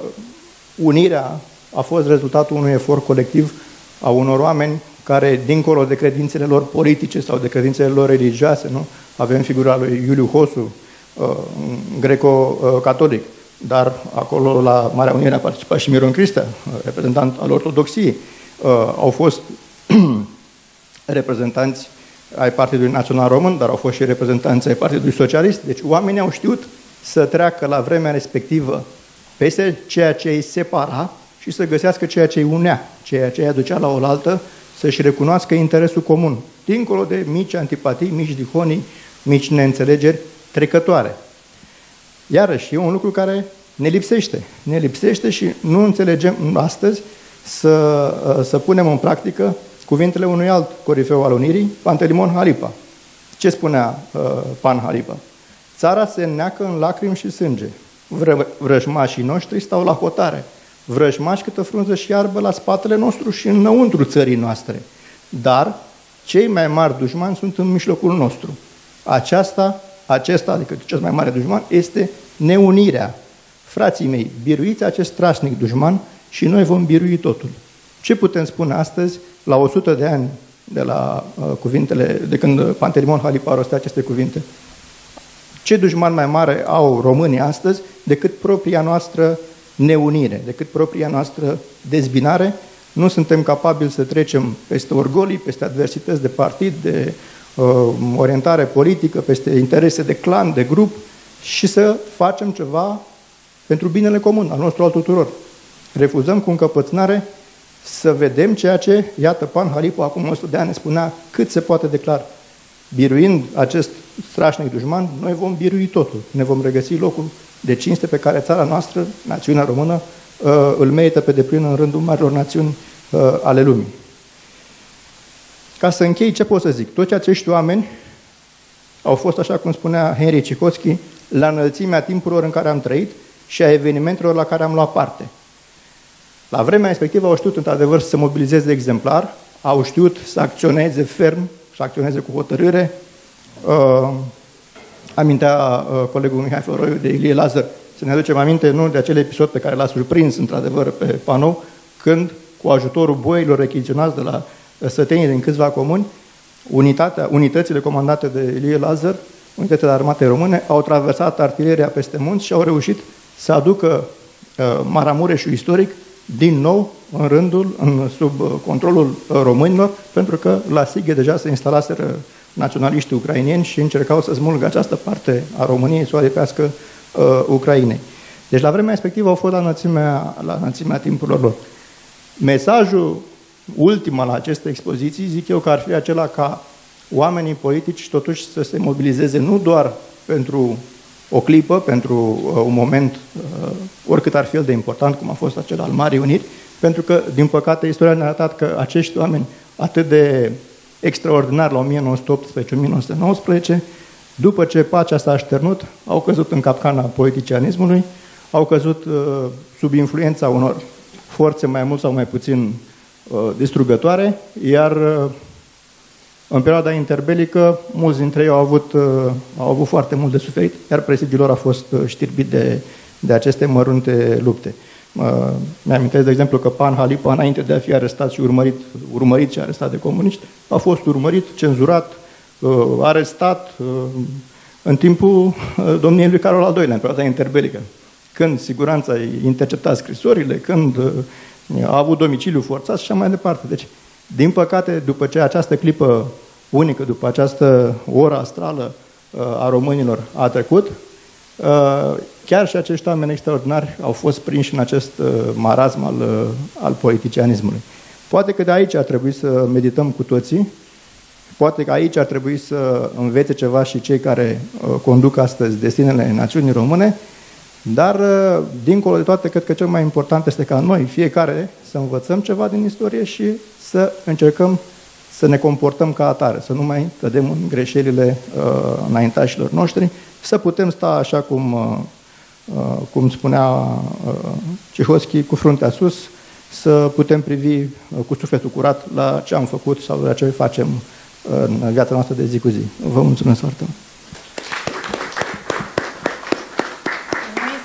unirea a fost rezultatul unui efort colectiv a unor oameni care, dincolo de credințele lor politice sau de credințele lor religioase, nu? avem figura lui Iuliu Hosu, uh, greco-catolic, dar acolo la Marea Unire a participat și Miron Cristea, reprezentant al ortodoxiei. Uh, au fost reprezentanți ai Partidului Național Român, dar au fost și reprezentanți ai Partidului Socialist. Deci oamenii au știut să treacă la vremea respectivă peste ceea ce îi separa și să găsească ceea ce îi unea, ceea ce îi aducea la oaltă, să-și recunoască interesul comun, dincolo de mici antipatii, mici dihonii, mici neînțelegeri trecătoare. Iarăși, e un lucru care ne lipsește. Ne lipsește și nu înțelegem astăzi să, să punem în practică cuvintele unui alt corifeu al Unirii, Pantelimon Halipa. Ce spunea uh, Pan Halipa? Țara se neacă în lacrimi și sânge. Vră, vrăjmașii noștri stau la hotare. Vrăjmași câtă frunză și iarbă la spatele nostru și înăuntru țării noastre. Dar cei mai mari dușmani sunt în mijlocul nostru. Aceasta, acesta, adică cel mai mare dușman, este neunirea. Frații mei, biruiți acest strașnic dușman și noi vom birui totul. Ce putem spune astăzi, la 100 de ani de la uh, cuvintele, de când Pantelimon Halipa rostea aceste cuvinte? Ce dușman mai mare au românii astăzi decât propria noastră neunire, decât propria noastră dezbinare? Nu suntem capabili să trecem peste orgolii, peste adversități de partid, de uh, orientare politică, peste interese de clan, de grup și să facem ceva pentru binele comun, al nostru al tuturor. Refuzăm cu încăpățânare să vedem ceea ce, iată, Pan Halipu acum 100 de ani spunea cât se poate declara. Biruind acest strașnic dușman, noi vom birui totul. Ne vom regăsi locul de cinste pe care țara noastră, națiunea română, uh, îl merită pe deplin în rândul marilor națiuni uh, ale lumii. Ca să închei, ce pot să zic? Toți acești oameni au fost, așa cum spunea Henry Cicotski, la înălțimea timpurilor în care am trăit și a evenimentelor la care am luat parte. La vremea respectivă au știut, într-adevăr, să se mobilizeze exemplar, au știut să acționeze ferm, să acționeze cu hotărâre. Uh, amintea uh, colegul Mihai Floroiu de Ilie Lazar, să ne aducem aminte nu de acel episod pe care l-a surprins, într-adevăr, pe panou, când, cu ajutorul boilor rechiziționați de la sătenii din câțiva comuni, unitatea, unitățile comandate de Ilie Lazar, unitățile armate române, au traversat artileria peste munți și au reușit să aducă uh, Maramureșul istoric din nou în rândul, în, sub uh, controlul uh, românilor, pentru că la Sighe deja se instalaseră naționaliștii ucrainieni și încercau să smulgă această parte a României, să o alipească uh, Ucrainei. Deci la vremea respectivă au fost la înălțimea, la înălțimea timpurilor lor. Mesajul ultim al acestei expoziții, zic eu că ar fi acela ca oamenii politici totuși să se mobilizeze nu doar pentru o clipă, pentru uh, un moment, uh, oricât ar fi el de important, cum a fost acela al Marii Uniri, pentru că, din păcate, istoria ne-a arătat că acești oameni atât de extraordinar la 1918-1919, după ce pacea s-a așternut, au căzut în capcana politicianismului, au căzut uh, sub influența unor forțe mai mult sau mai puțin uh, distrugătoare, iar uh, în perioada interbelică, mulți dintre ei au avut, uh, au avut foarte mult de suferit, iar presidiul lor a fost uh, știrbit de, de aceste mărunte lupte. Mi-amintesc, de exemplu, că Pan Halipa, înainte de a fi arestat și urmărit, urmărit și arestat de comuniști, a fost urmărit, cenzurat, arestat în timpul domniei lui Carol al II-lea, în perioada interbelică, când siguranța intercepta scrisorile, când a avut domiciliu forțat și așa mai departe. Deci, din păcate, după ce această clipă unică, după această oră astrală a românilor a trecut, chiar și acești oameni extraordinari au fost prinși în acest marazm al, al politicianismului. Poate că de aici ar trebui să medităm cu toții, poate că aici ar trebui să învețe ceva și cei care conduc astăzi destinele națiunii române, dar, dincolo de toate, cred că cel mai important este ca noi, fiecare, să învățăm ceva din istorie și să încercăm să ne comportăm ca atare, să nu mai cădem în greșelile uh, înaintașilor noștri, să putem sta așa cum, uh, uh, cum spunea uh, Cehoschi, cu fruntea sus, să putem privi uh, cu sufletul curat la ce am făcut sau la ce facem uh, în viața noastră de zi cu zi. Vă mulțumesc foarte mult!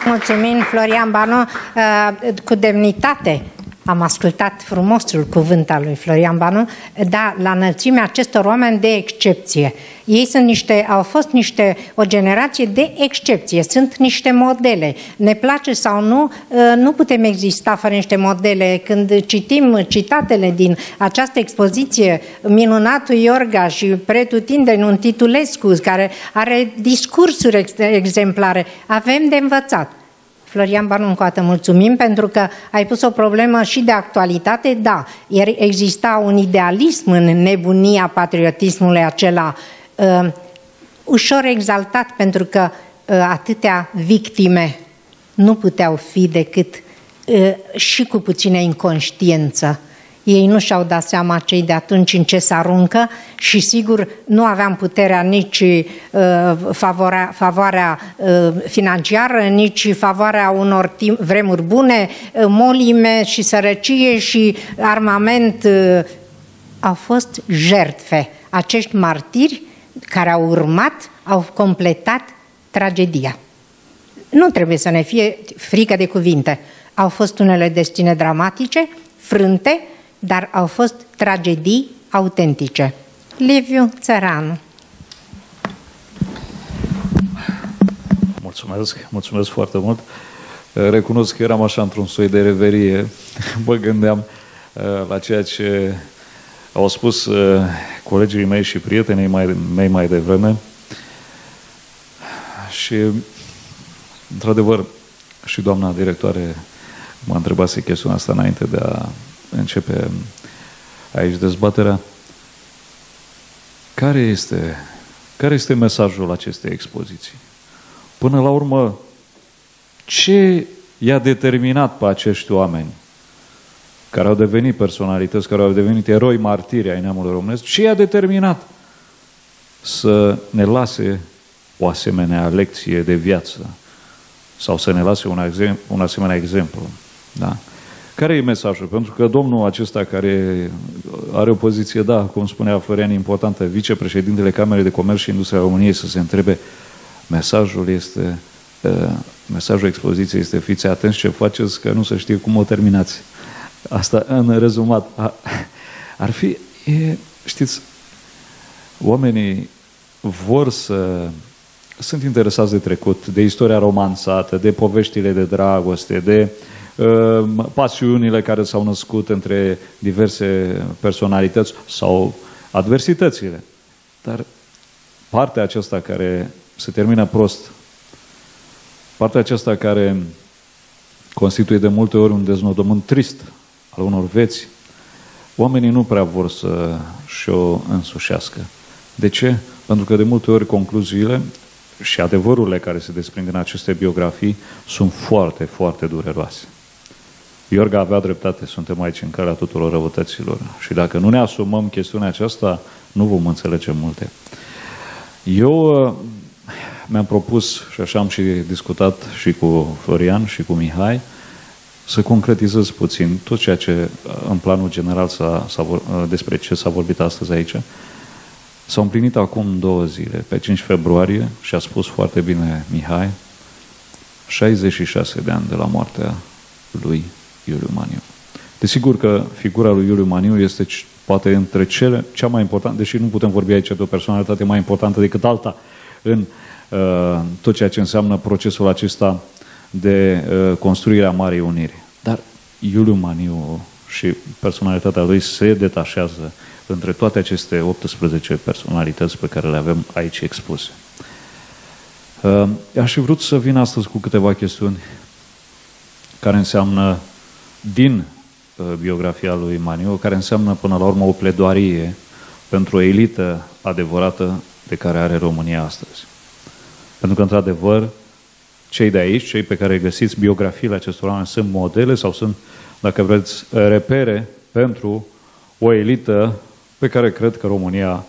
Mulțumim, Florian Banu, uh, cu demnitate am ascultat frumosul cuvânt al lui Florian Banu, da, la înălțimea acestor oameni de excepție. Ei sunt niște, au fost niște, o generație de excepție, sunt niște modele. Ne place sau nu, ă, nu putem exista fără niște modele. Când citim citatele din această expoziție, minunatul Iorga și pretutindeni un titulescu care are discursuri exemplare, avem de învățat. Florian Banu, încă o dată mulțumim pentru că ai pus o problemă și de actualitate. Da, exista un idealism în nebunia patriotismului acela uh, ușor exaltat pentru că uh, atâtea victime nu puteau fi decât uh, și cu puțină inconștiență ei nu și-au dat seama cei de atunci în ce se aruncă și sigur nu aveam puterea nici uh, favoarea, favoarea uh, financiară, nici favoarea unor timp, vremuri bune, uh, molime și sărăcie și armament uh, au fost jertfe. Acești martiri care au urmat au completat tragedia. Nu trebuie să ne fie frică de cuvinte. Au fost unele destine dramatice, frânte, dar au fost tragedii autentice. Liviu Țăranu Mulțumesc, mulțumesc foarte mult. Recunosc că eram așa într-un soi de reverie. Mă gândeam uh, la ceea ce au spus uh, colegii mei și prietenii mei mai devreme. Și, într-adevăr, și doamna directoare m-a întrebat chestiunea asta înainte de a începe aici dezbaterea. Care este, care este mesajul acestei expoziții? Până la urmă, ce i-a determinat pe acești oameni care au devenit personalități, care au devenit eroi martiri ai neamului românesc, ce i-a determinat să ne lase o asemenea lecție de viață sau să ne lase un, un asemenea exemplu. Da? Care e mesajul? Pentru că domnul acesta care are o poziție, da, cum spunea Florian, importantă, vicepreședintele Camerei de Comerț și Industria României să se întrebe, mesajul este, uh, mesajul expoziției este fiți atenți ce faceți, că nu se știe cum o terminați. Asta în rezumat. A, ar fi, e, știți, oamenii vor să sunt interesați de trecut, de istoria romanțată, de poveștile de dragoste, de uh, Ehm, pasiunile care s-au născut între diverse personalități sau adversitățile. Dar partea aceasta care se termină prost, partea aceasta care constituie de multe ori un deznodământ trist al unor veți, oamenii nu prea vor să și-o însușească. De ce? Pentru că de multe ori concluziile și adevărurile care se desprind în aceste biografii sunt foarte, foarte dureroase. Iorga avea dreptate, suntem aici în calea tuturor răutăților. Și dacă nu ne asumăm chestiunea aceasta, nu vom înțelege multe. Eu uh, mi-am propus, și așa am și discutat și cu Florian și cu Mihai, să concretizez puțin tot ceea ce uh, în planul general s-a, s-a, uh, despre ce s-a vorbit astăzi aici. S-au împlinit acum două zile, pe 5 februarie, și a spus foarte bine Mihai, 66 de ani de la moartea lui Iuliu Maniu. Desigur că figura lui Iuliu Maniu este poate între cele, cea mai importantă, deși nu putem vorbi aici de o personalitate mai importantă decât alta în uh, tot ceea ce înseamnă procesul acesta de uh, construire a Marei Uniri. Dar Iuliu Maniu și personalitatea lui se detașează între toate aceste 18 personalități pe care le avem aici expuse. Uh, aș fi vrut să vin astăzi cu câteva chestiuni care înseamnă din uh, biografia lui Maniu, care înseamnă până la urmă o pledoarie pentru o elită adevărată de care are România astăzi. Pentru că, într-adevăr, cei de aici, cei pe care găsiți biografiile acestor oameni, sunt modele sau sunt, dacă vreți, repere pentru o elită pe care cred că România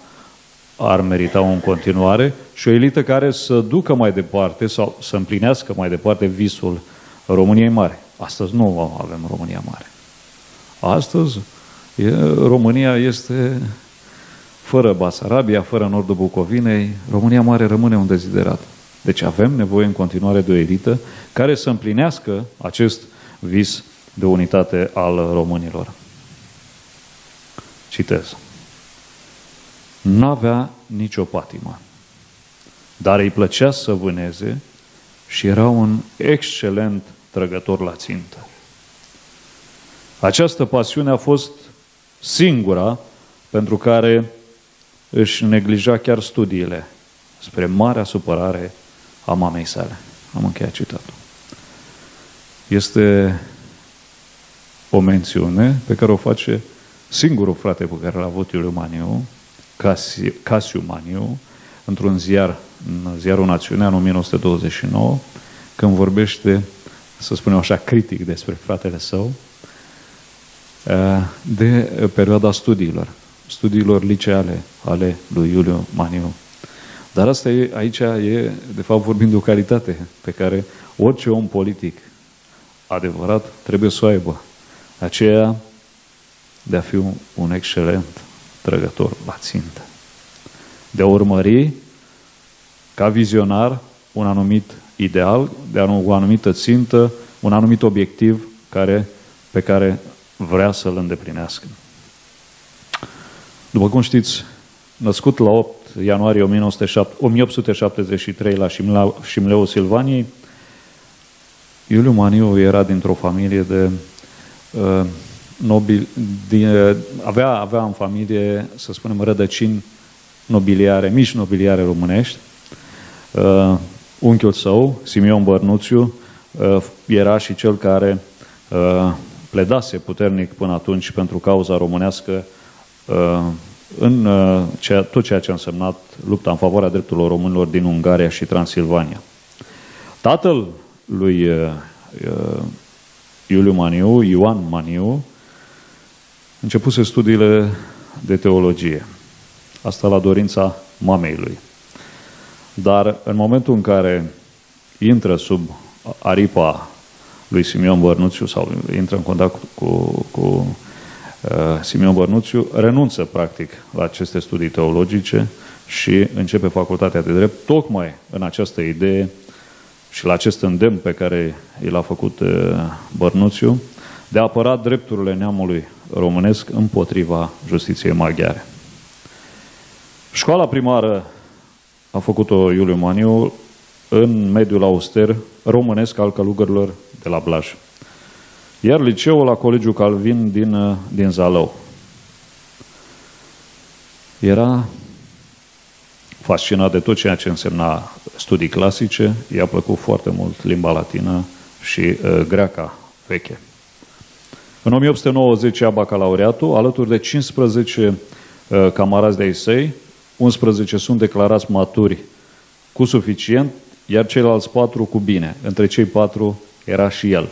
ar merita în continuare și o elită care să ducă mai departe sau să împlinească mai departe visul României mari. Astăzi nu avem România mare. Astăzi e, România este fără Basarabia, fără nordul Bucovinei. România mare rămâne un deziderat. Deci avem nevoie în continuare de o elită care să împlinească acest vis de unitate al românilor. Citez. N-avea nicio patimă, dar îi plăcea să vâneze și era un excelent trăgător la țintă. Această pasiune a fost singura pentru care își neglija chiar studiile, spre marea supărare a mamei sale. Am încheiat citatul. Este o mențiune pe care o face singurul frate pe care l-a avut Iuliu Maniu, Casiu Maniu, într-un ziar, în ziarul Națiunea, în 1929, când vorbește, să spunem așa, critic despre fratele său, eh, de perioada studiilor, studiilor liceale ale lui Iuliu Maniu. Dar asta e, aici e, de fapt, vorbim de o calitate pe care orice om politic adevărat trebuie să o aibă. Aceea de a fi un, un excelent trăgător la țintă. De a urmări ca vizionar un anumit ideal, de a o anumită țintă, un anumit obiectiv care, pe care vrea să-l îndeplinească. După cum știți, născut la 8 ianuarie 1873 la Șimleu Silvaniei, Iuliu Maniu era dintr-o familie de uh, nobil, din, uh, avea, avea în familie, să spunem, rădăcini nobiliare, mici nobiliare românești. Uh, unchiul său, Simion Bărnuțiu, uh, era și cel care uh, pledase puternic până atunci pentru cauza românească uh, în uh, ceea, tot ceea ce a însemnat lupta în favoarea drepturilor românilor din Ungaria și Transilvania. Tatăl lui uh, uh, Iuliu Maniu, Ioan Maniu, începuse studiile de teologie. Asta la dorința mamei lui. Dar în momentul în care intră sub aripa lui Simeon Bărnuțiu sau intră în contact cu, cu Uh, Simeon Bărnuțiu renunță practic la aceste studii teologice și începe facultatea de drept tocmai în această idee și la acest îndemn pe care i l-a făcut uh, Bărnuțiu de a apăra drepturile neamului românesc împotriva justiției maghiare. Școala primară a făcut-o Iuliu Maniu în mediul auster românesc al călugărilor de la Blaj iar liceul la Colegiul Calvin din, uh, din Zalău. Era fascinat de tot ceea ce însemna studii clasice, i-a plăcut foarte mult limba latină și uh, greaca veche. În 1890 a bacalaureatul, alături de 15 uh, camarazi de-ai săi, 11 sunt declarați maturi cu suficient, iar ceilalți patru cu bine. Între cei patru era și el.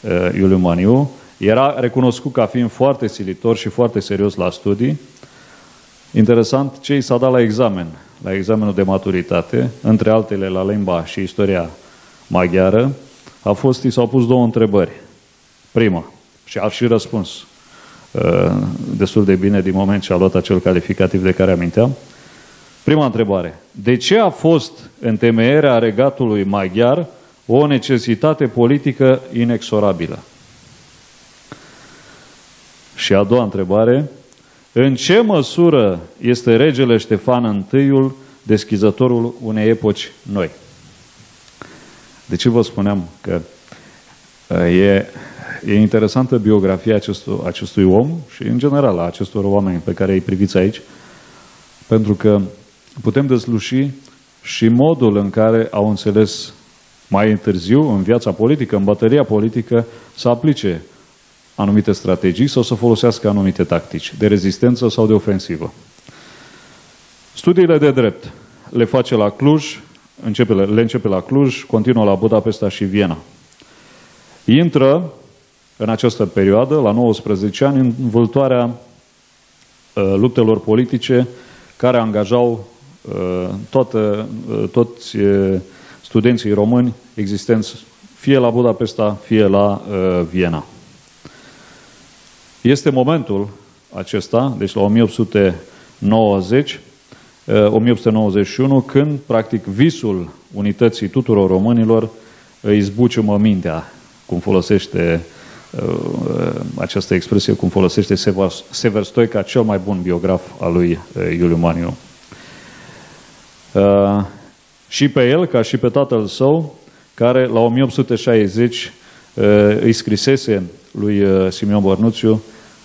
Uh, Iuliu Maniu, era recunoscut ca fiind foarte silitor și foarte serios la studii. Interesant, ce i s-a dat la examen, la examenul de maturitate, între altele la limba și istoria maghiară, a fost, i s-au pus două întrebări. Prima, și a și răspuns uh, destul de bine din moment ce a luat acel calificativ de care aminteam. Prima întrebare. De ce a fost întemeierea regatului maghiar o necesitate politică inexorabilă. Și a doua întrebare, în ce măsură este regele Ștefan I deschizătorul unei epoci noi? De ce vă spuneam că uh, e, e interesantă biografia acestui, acestui om și în general a acestor oameni pe care îi priviți aici, pentru că putem desluși și modul în care au înțeles mai târziu, în viața politică, în bateria politică, să aplice anumite strategii sau să folosească anumite tactici de rezistență sau de ofensivă. Studiile de drept le face la Cluj, începe, le începe la Cluj, continuă la Budapesta și Viena. Intră în această perioadă, la 19 ani, în vâltoarea uh, luptelor politice care angajau uh, toate, uh, toți uh, studenții români existenți fie la Budapesta, fie la uh, Viena. Este momentul acesta, deci la 1890, 1891, uh, când, practic, visul unității tuturor românilor îi zbuciumă mintea, cum folosește uh, această expresie, cum folosește Sever Stoica, cel mai bun biograf al lui Iuliu Maniu. Și pe el, ca și pe tatăl său, care la 1860 îi scrisese lui Simeon Bărnuțiu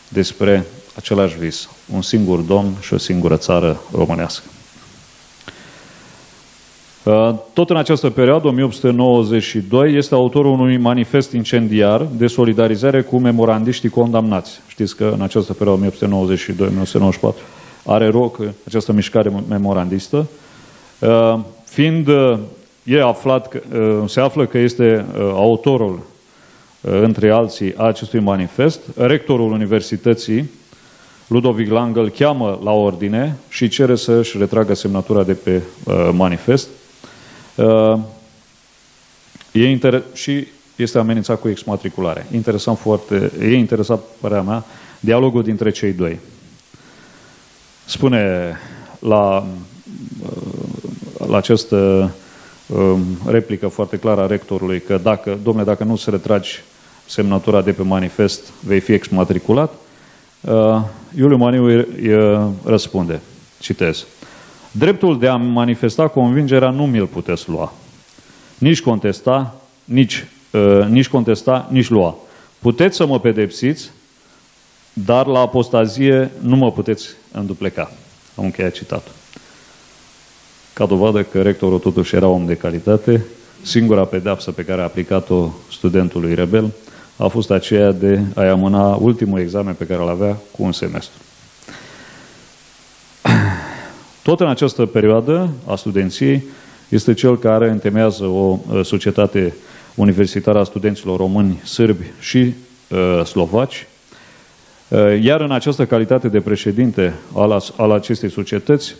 despre același vis, un singur domn și o singură țară românească. Uh, tot în această perioadă, 1892, este autorul unui manifest incendiar de solidarizare cu memorandiștii condamnați. Știți că în această perioadă, 1892-1994, are loc această mișcare memorandistă. Uh, fiind e aflat, se află că este autorul Uh, între alții, a acestui manifest. Rectorul Universității, Ludovic Lang, îl cheamă la ordine și cere să își retragă semnătura de pe uh, manifest. Uh, e inter- și este amenințat cu exmatriculare. Interesant foarte, e interesat, părerea mea, dialogul dintre cei doi. Spune la, la această um, replică foarte clară a rectorului că dacă, domnule, dacă nu se retragi semnătura de pe manifest, vei fi exmatriculat, uh, Iuliu Maniu îi răspunde, citez, Dreptul de a manifesta convingerea nu mi-l puteți lua. Nici contesta, nici, uh, nici contesta, nici lua. Puteți să mă pedepsiți, dar la apostazie nu mă puteți îndupleca. Am încheiat citatul. Ca dovadă că rectorul totuși era om de calitate, singura pedeapsă pe care a aplicat-o studentului rebel a fost aceea de a amâna ultimul examen pe care îl avea cu un semestru. Tot în această perioadă a studenției este cel care întemeiază o societate universitară a studenților români, sârbi și uh, slovaci, uh, iar în această calitate de președinte al, al acestei societăți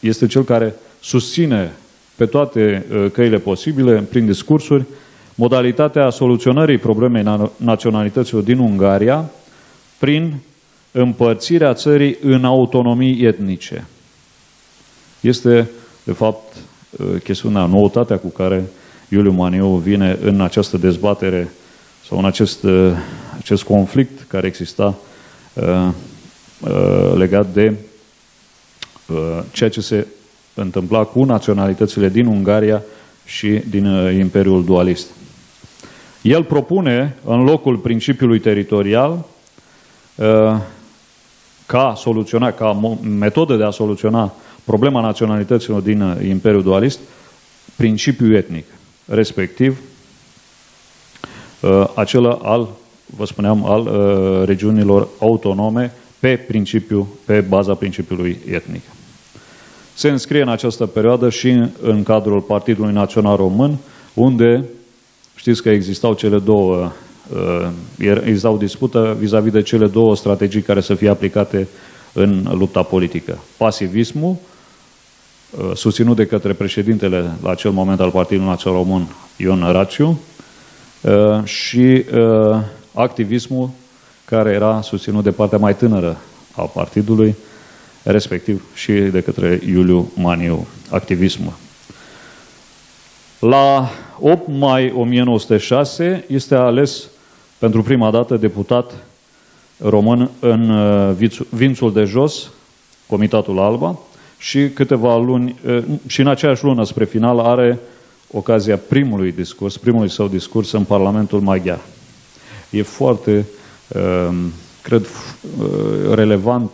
este cel care susține pe toate uh, căile posibile, prin discursuri, modalitatea soluționării problemei naționalităților din Ungaria prin împărțirea țării în autonomii etnice. Este, de fapt, chestiunea, noutatea cu care Iuliu Maniu vine în această dezbatere sau în acest, acest conflict care exista uh, uh, legat de uh, ceea ce se întâmpla cu naționalitățile din Ungaria și din Imperiul Dualist. El propune, în locul principiului teritorial, uh, ca soluționa, ca metodă de a soluționa problema naționalităților din uh, Imperiul Dualist, principiul etnic, respectiv uh, acela al, vă spuneam, al regiunilor autonome pe principiu, pe baza principiului etnic. Se înscrie în această perioadă și în cadrul Partidului Național Român, unde Știți că existau cele două, uh, existau o dispută vis-a-vis de cele două strategii care să fie aplicate în lupta politică. Pasivismul, uh, susținut de către președintele la acel moment al Partidului Național Român, Ion Raciu, uh, și activismul care era susținut de partea mai tânără a partidului, respectiv și de către Iuliu Maniu, activismul. La 8 mai 1906 este ales pentru prima dată deputat român în uh, Vințul de Jos, Comitatul Alba, și câteva luni, uh, și în aceeași lună spre final are ocazia primului discurs, primului său discurs în Parlamentul Maghiar. E foarte, cred, relevant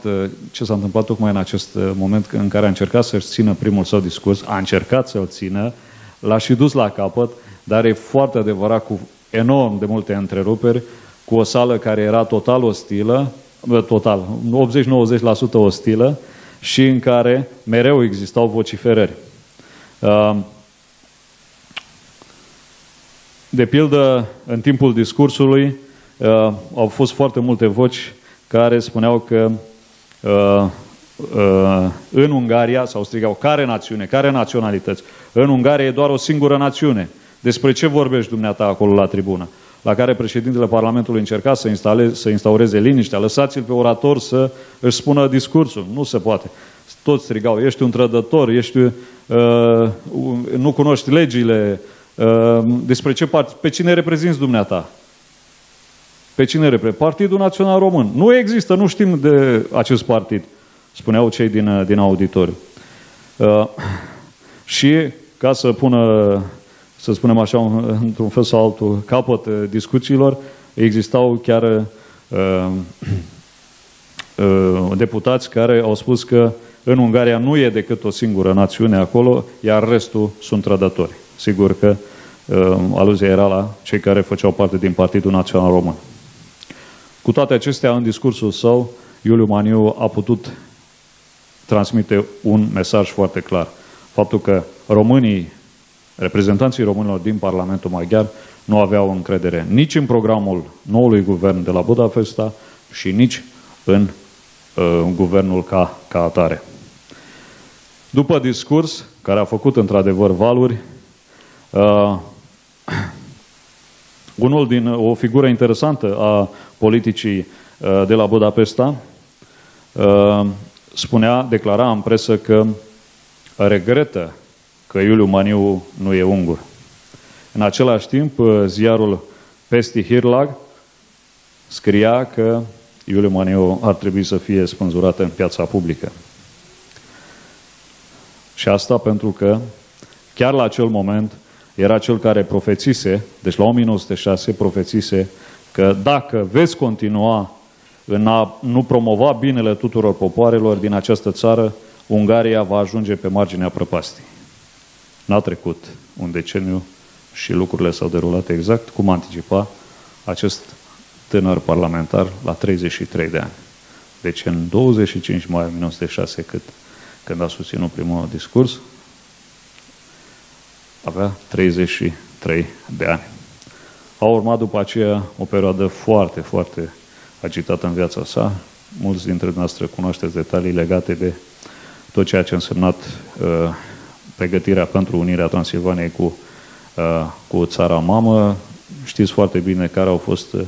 ce s-a întâmplat tocmai în acest moment în care a încercat să-și țină primul său discurs, a încercat să-l țină, l-a și dus la capăt, dar e foarte adevărat cu enorm de multe întreruperi, cu o sală care era total ostilă, total, 80-90% ostilă și în care mereu existau vociferări. De pildă, în timpul discursului au fost foarte multe voci care spuneau că în Ungaria, sau strigau, care națiune, care naționalități? În Ungaria e doar o singură națiune. Despre ce vorbești dumneata acolo la tribună? La care președintele Parlamentului încerca să, instale, să instaureze liniștea. Lăsați-l pe orator să își spună discursul. Nu se poate. Toți strigau, ești un trădător, ești, uh, nu cunoști legile. Uh, despre ce part, pe cine reprezinți dumneata? Pe cine reprezintă? Partidul Național Român. Nu există, nu știm de acest partid, spuneau cei din, din auditoriu. Uh, și ca să pună să spunem așa, într-un fel sau altul, capăt uh, discuțiilor, existau chiar uh, uh, deputați care au spus că în Ungaria nu e decât o singură națiune acolo, iar restul sunt trădători. Sigur că uh, aluzia era la cei care făceau parte din Partidul Național Român. Cu toate acestea, în discursul său, Iuliu Maniu a putut transmite un mesaj foarte clar. Faptul că românii reprezentanții românilor din Parlamentul Maghiar nu aveau încredere nici în programul noului guvern de la Budapesta și nici în uh, guvernul ca, ca atare. După discurs, care a făcut într-adevăr valuri, uh, unul din o figură interesantă a politicii uh, de la Budapesta uh, spunea, declara în presă că regretă că Iuliu Maniu nu e ungur. În același timp, uh, ziarul Pesti Hirlag scria că Iuliu Maniu ar trebui să fie spânzurat în piața publică. Și asta pentru că chiar la acel moment era cel care profețise, deci la 1906 profețise că dacă veți continua în a nu promova binele tuturor popoarelor din această țară, Ungaria va ajunge pe marginea prăpastii. N-a trecut un deceniu și lucrurile s-au derulat exact cum anticipa acest tânăr parlamentar la 33 de ani. Deci în 25 mai 1906, cât, când a susținut primul discurs, avea 33 de ani. A urmat după aceea o perioadă foarte, foarte agitată în viața sa. Mulți dintre noastre cunoașteți detalii legate de tot ceea ce a însemnat uh, pregătirea pentru unirea Transilvaniei cu, uh, cu țara mamă. Știți foarte bine care au fost, uh,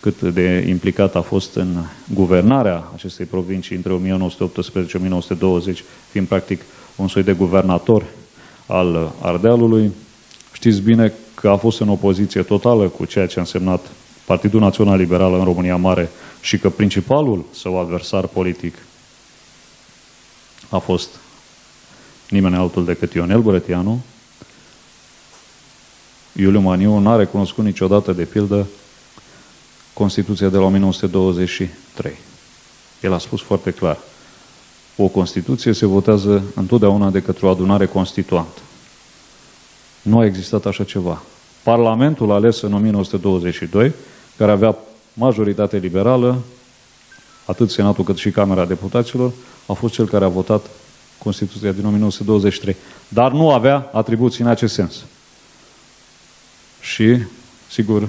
cât de implicat a fost în guvernarea acestei provincii între 1918-1920, fiind practic un soi de guvernator al Ardealului. Știți bine că a fost în opoziție totală cu ceea ce a însemnat Partidul Național Liberal în România Mare și că principalul său adversar politic a fost nimeni altul decât Ionel Buretianu, Iuliu Maniu n-a recunoscut niciodată, de pildă, Constituția de la 1923. El a spus foarte clar, o Constituție se votează întotdeauna de către o adunare constituantă. Nu a existat așa ceva. Parlamentul ales în 1922, care avea majoritate liberală, atât Senatul cât și Camera Deputaților, a fost cel care a votat Constituția din 1923, dar nu avea atribuții în acest sens. Și, sigur,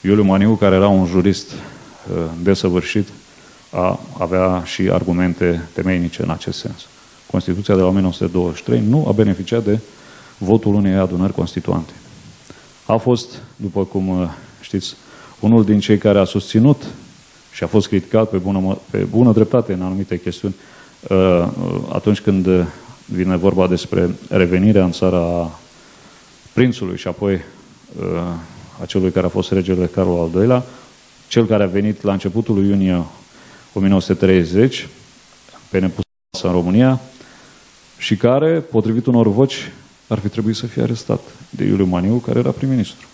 Iuliu Maniu, care era un jurist uh, desăvârșit, a, avea și argumente temeinice în acest sens. Constituția de la 1923 nu a beneficiat de votul unei adunări constituante. A fost, după cum uh, știți, unul din cei care a susținut și a fost criticat pe bună, pe bună dreptate în anumite chestiuni Uh, atunci când vine vorba despre revenirea în țara prințului și apoi a celui care a fost regele Carol al II-lea, cel care a venit la începutul lui iunie 1930 pe nepusă în România și care, potrivit unor voci, ar fi trebuit să fie arestat de Iuliu Maniu, care era prim-ministru.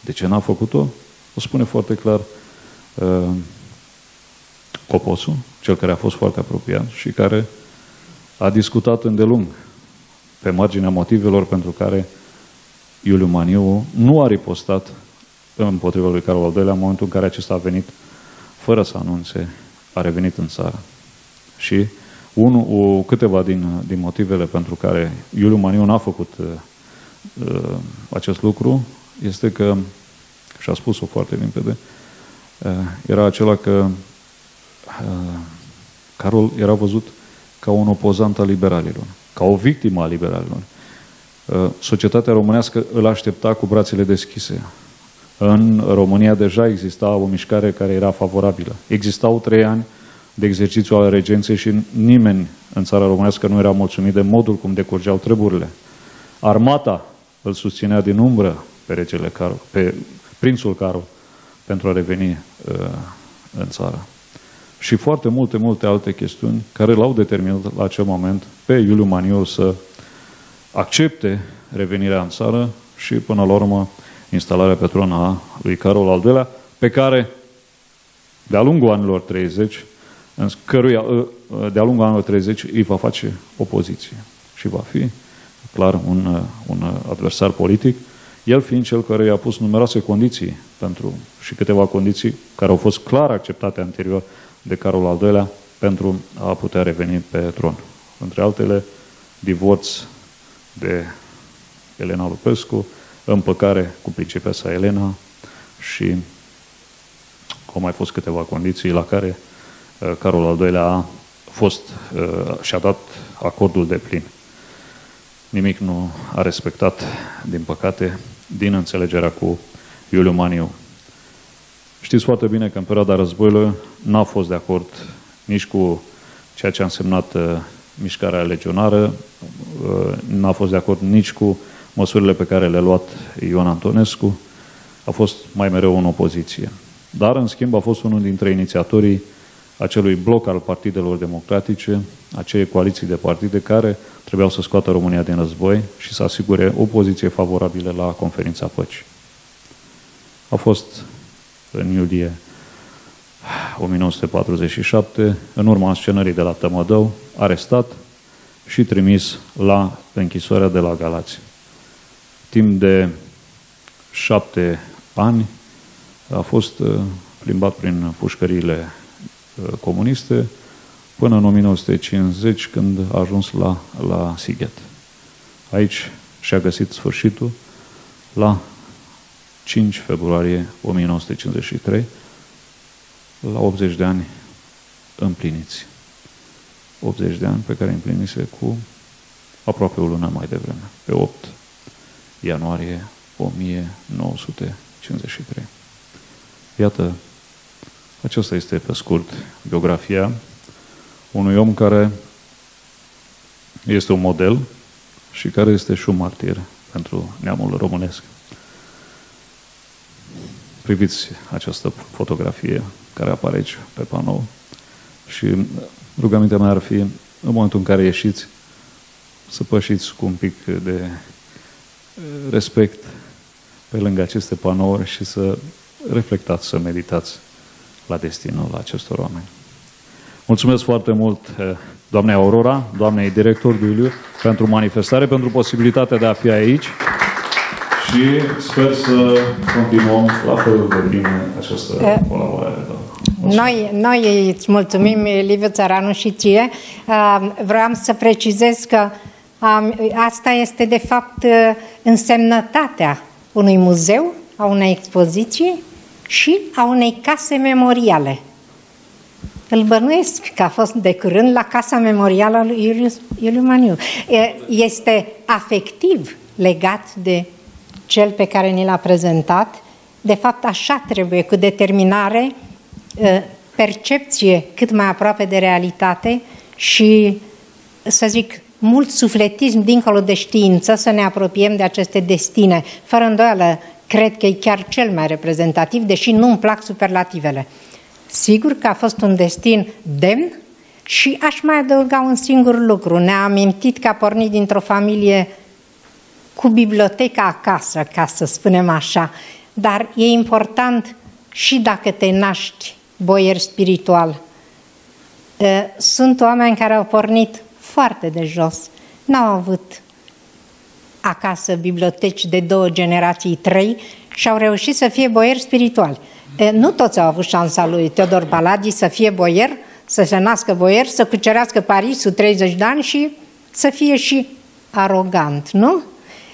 De ce n-a făcut-o? O spune foarte clar uh, Coposu, cel care a fost foarte apropiat și care a discutat îndelung pe marginea motivelor pentru care Iuliu Maniu nu a ripostat împotriva lui Carol al II-lea în momentul în care acesta a venit fără să anunțe, a revenit în țară. Și unu, o, câteva din, din motivele pentru care Iuliu Maniu n-a făcut uh, uh, acest lucru este că, și a spus-o foarte limpede, uh, era acela că uh, Carol era văzut ca un opozant al liberalilor, ca o victimă a liberalilor. Uh, societatea românească îl aștepta cu brațele deschise. În România deja exista o mișcare care era favorabilă. Existau trei ani de exercițiu al regenței și nimeni în țara românească nu era mulțumit de modul cum decurgeau treburile. Armata îl susținea din umbră pe regele Carol, pe prințul Carol, pentru a reveni uh, în țară. Și foarte multe, multe alte chestiuni care l-au determinat la acel moment pe Iuliu Maniu să accepte revenirea în țară și, până la urmă, instalarea pe tron a lui Carol al II-lea, pe care, de-a lungul anilor 30, în căruia, ă, ă, de-a lungul anilor 30, îi va face opoziție. Și va fi, clar, un, ă, un adversar politic, el fiind cel care i-a pus numeroase condiții pentru, și câteva condiții care au fost clar acceptate anterior de Carol al II-lea pentru a putea reveni pe tron. Între altele, divorț de Elena Lupescu, împăcare cu principesa Elena și au mai fost câteva condiții la care uh, Carol al II-lea a fost uh, și-a dat acordul de plin. Nimic nu a respectat, din păcate, din înțelegerea cu Iuliu Maniu. Știți foarte bine că în perioada războiului n-a fost de acord nici cu ceea ce a însemnat uh, mișcarea legionară, n-a fost de acord nici cu măsurile pe care le-a luat Ion Antonescu, a fost mai mereu în opoziție. Dar, în schimb, a fost unul dintre inițiatorii acelui bloc al partidelor democratice, acei coaliții de partide care trebuiau să scoată România din război și să asigure o poziție favorabilă la conferința păcii. A fost în iulie 1947, în urma scenării de la Tămădău, arestat și trimis la închisoarea de la Galați. Timp de șapte ani a fost uh, plimbat prin pușcăriile uh, comuniste până în 1950 când a ajuns la, la Sighet. Aici și-a găsit sfârșitul la 5 februarie 1953 la 80 de ani împliniți. 80 de ani pe care împlinise cu aproape o lună mai devreme, pe 8 ianuarie 1953. Iată, aceasta este pe scurt biografia unui om care este un model și care este și un martir pentru neamul românesc. Priviți această fotografie care apare aici pe panou și rugămintea mea ar fi, în momentul în care ieșiți, să pășiți cu un pic de respect pe lângă aceste panouri și să reflectați, să meditați la destinul acestor oameni. Mulțumesc foarte mult eh, doamnei Aurora, doamnei director Duiliu, pentru manifestare, pentru posibilitatea de a fi aici și sper să continuăm la fel de bine această eh, colaborare. Noi, noi îți mulțumim, Liviu Țăranu, și ție. Vreau să precizez că asta este, de fapt, însemnătatea unui muzeu, a unei expoziții și a unei case memoriale. Îl bănuiesc că a fost de curând la Casa Memorială a lui Iuliu, Iuliu Maniu. Este afectiv legat de cel pe care ni l-a prezentat. De fapt, așa trebuie, cu determinare, percepție cât mai aproape de realitate și, să zic, mult sufletism dincolo de știință să ne apropiem de aceste destine. Fără îndoială, cred că e chiar cel mai reprezentativ, deși nu-mi plac superlativele. Sigur că a fost un destin demn și aș mai adăuga un singur lucru. Ne-a amintit că a pornit dintr-o familie cu biblioteca acasă, ca să spunem așa. Dar e important și dacă te naști boier spiritual. Sunt oameni care au pornit foarte de jos. N-au avut acasă biblioteci de două generații, trei și au reușit să fie boieri spirituali. Nu toți au avut șansa lui Teodor Baladi să fie boier, să se nască boier, să cucerească Parisul 30 de ani și să fie și arogant, nu?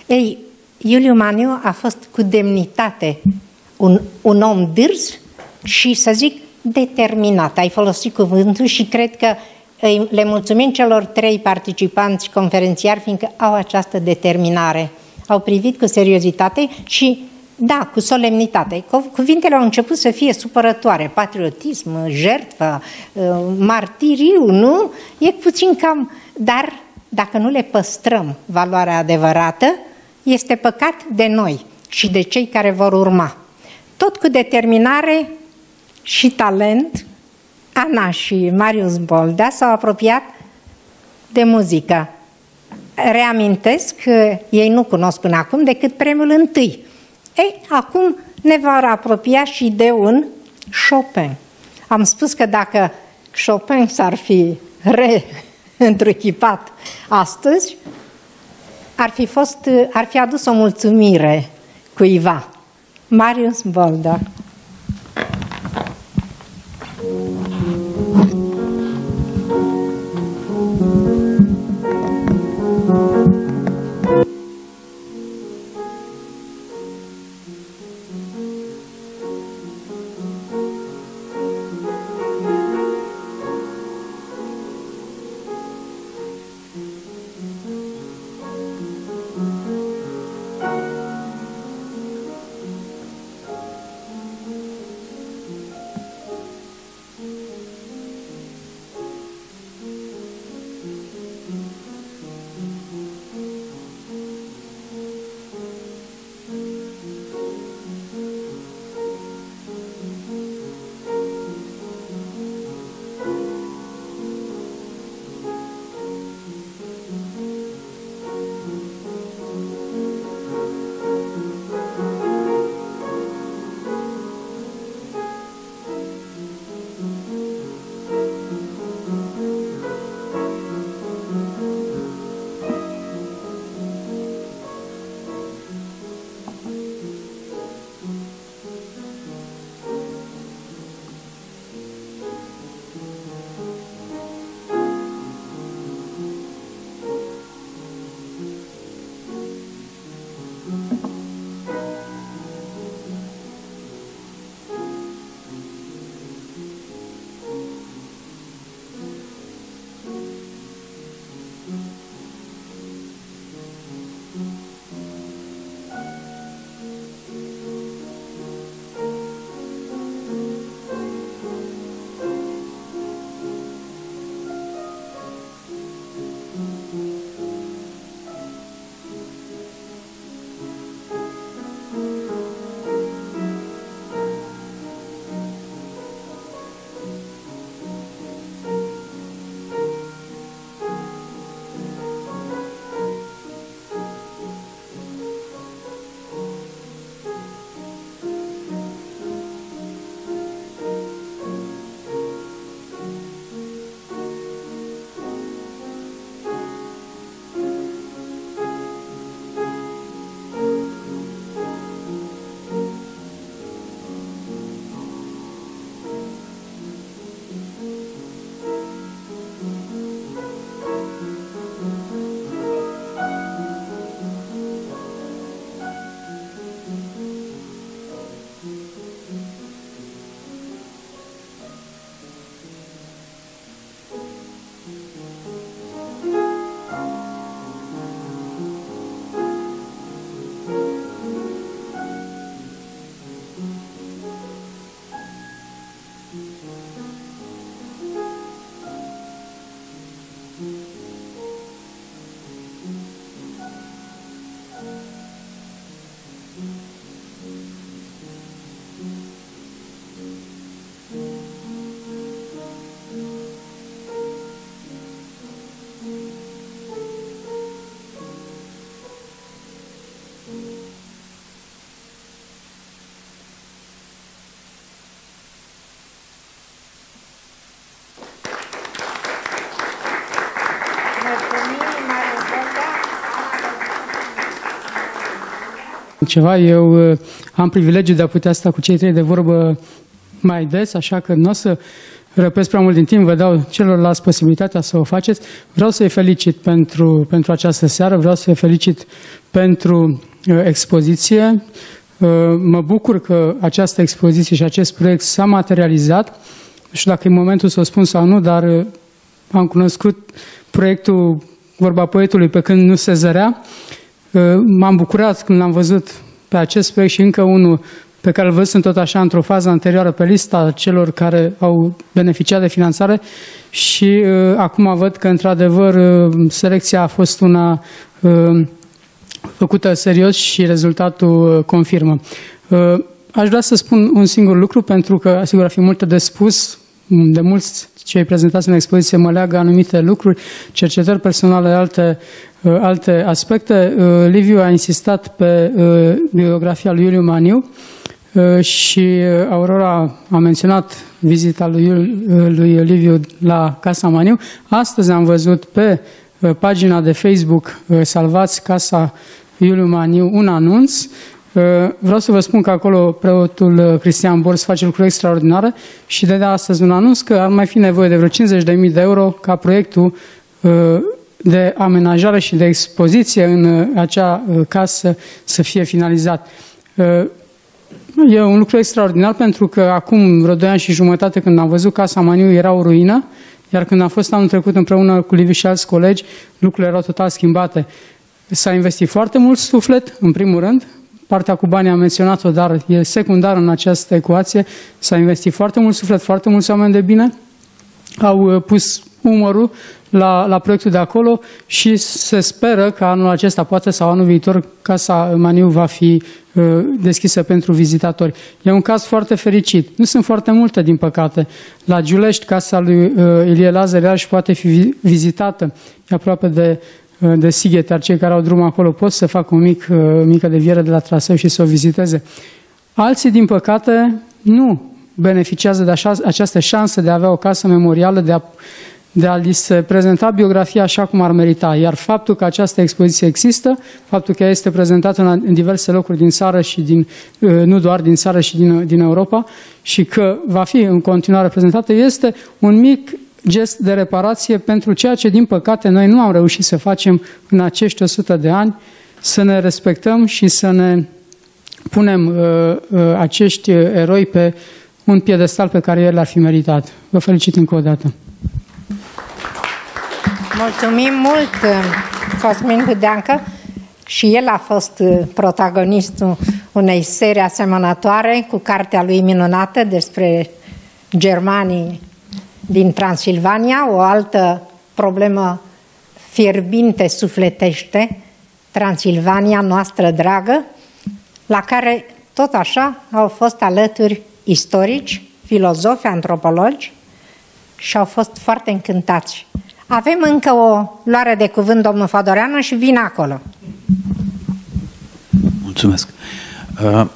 Ei, Iuliu Maniu a fost cu demnitate un, un om dârz și, să zic, determinat. Ai folosit cuvântul și cred că le mulțumim celor trei participanți conferențiari, fiindcă au această determinare. Au privit cu seriozitate și, da, cu solemnitate. Cuvintele au început să fie supărătoare. Patriotism, jertfă, uh, martiriu, nu? E puțin cam... Dar dacă nu le păstrăm valoarea adevărată, este păcat de noi și de cei care vor urma. Tot cu determinare și talent, Ana și Marius Boldea s-au apropiat de muzică. Reamintesc că ei nu cunosc până acum decât premiul întâi. Ei, acum ne vor apropia și de un Chopin. Am spus că dacă Chopin s-ar fi reîntruchipat astăzi, ar fi, fost, ar fi adus o mulțumire cuiva. Marius Bolda. Ceva, eu uh, am privilegiul de a putea sta cu cei trei de vorbă mai des, așa că nu o să răpesc prea mult din timp, vă dau celorlalți posibilitatea să o faceți. Vreau să-i felicit pentru, pentru această seară, vreau să-i felicit pentru uh, expoziție. Uh, mă bucur că această expoziție și acest proiect s-a materializat. Nu știu dacă e momentul să o spun sau nu, dar uh, am cunoscut proiectul Vorba Poetului pe când nu se zărea. Uh, m-am bucurat când l-am văzut pe acest proiect și încă unul pe care îl văzut tot așa într-o fază anterioară pe lista celor care au beneficiat de finanțare și uh, acum văd că într-adevăr uh, selecția a fost una uh, făcută serios și rezultatul uh, confirmă. Uh, aș vrea să spun un singur lucru pentru că sigur ar fi multe de spus, de mulți cei prezentați în expoziție mă leagă anumite lucruri, cercetări personale, alte, uh, alte aspecte. Uh, Liviu a insistat pe uh, biografia lui Iuliu Maniu uh, și uh, Aurora a menționat vizita lui, uh, lui Liviu la Casa Maniu. Astăzi am văzut pe uh, pagina de Facebook uh, Salvați Casa Iuliu Maniu un anunț Uh, vreau să vă spun că acolo preotul uh, Cristian Bors face lucruri extraordinare și de astăzi un anunț că ar mai fi nevoie de vreo 50.000 de euro ca proiectul uh, de amenajare și de expoziție în acea casă să fie finalizat. E un lucru extraordinar pentru că acum vreo 2 ani și jumătate când am văzut Casa Maniu era o ruină, iar când am fost anul trecut împreună cu Liviu și alți colegi, lucrurile erau total schimbate. S-a investit foarte mult suflet, în primul rând, Partea cu banii am menționat-o, dar e secundar în această ecuație. S-a investit foarte mult suflet, foarte mulți oameni de bine au uh, pus umărul la, la proiectul de acolo și se speră că anul acesta, poate sau anul viitor, Casa Maniu va fi uh, deschisă pentru vizitatori. E un caz foarte fericit. Nu sunt foarte multe, din păcate. La Giulești, casa lui uh, Ilie Lazar și poate fi vizitată. E aproape de Uh, de Sighet, ar cei care au drum acolo pot să facă o mic, uh, mică deviere de la traseu și să o viziteze. Alții, din păcate, nu beneficiază de așa, această șansă de a avea o casă memorială, de a, de a li se prezenta biografia așa cum ar merita. Iar faptul că această expoziție există, faptul că ea este prezentată în, în diverse locuri din țară și din, uh, nu doar din țară și din, din Europa, și că va fi în continuare prezentată, este un mic gest de reparație pentru ceea ce, din păcate, noi nu am reușit să facem în acești 100 de ani, să ne respectăm și să ne punem uh, uh, acești eroi pe un piedestal pe care el l-ar fi meritat. Vă felicit încă o dată. Mulțumim mult, Cosmin Budeancă. Și el a fost uh, protagonistul unei serii asemănătoare cu cartea lui minunată despre germanii din Transilvania, o altă problemă fierbinte sufletește, Transilvania noastră dragă, la care tot așa au fost alături istorici, filozofi, antropologi și au fost foarte încântați. Avem încă o luare de cuvânt, domnul Fadoreanu, și vin acolo. Mulțumesc. Uh,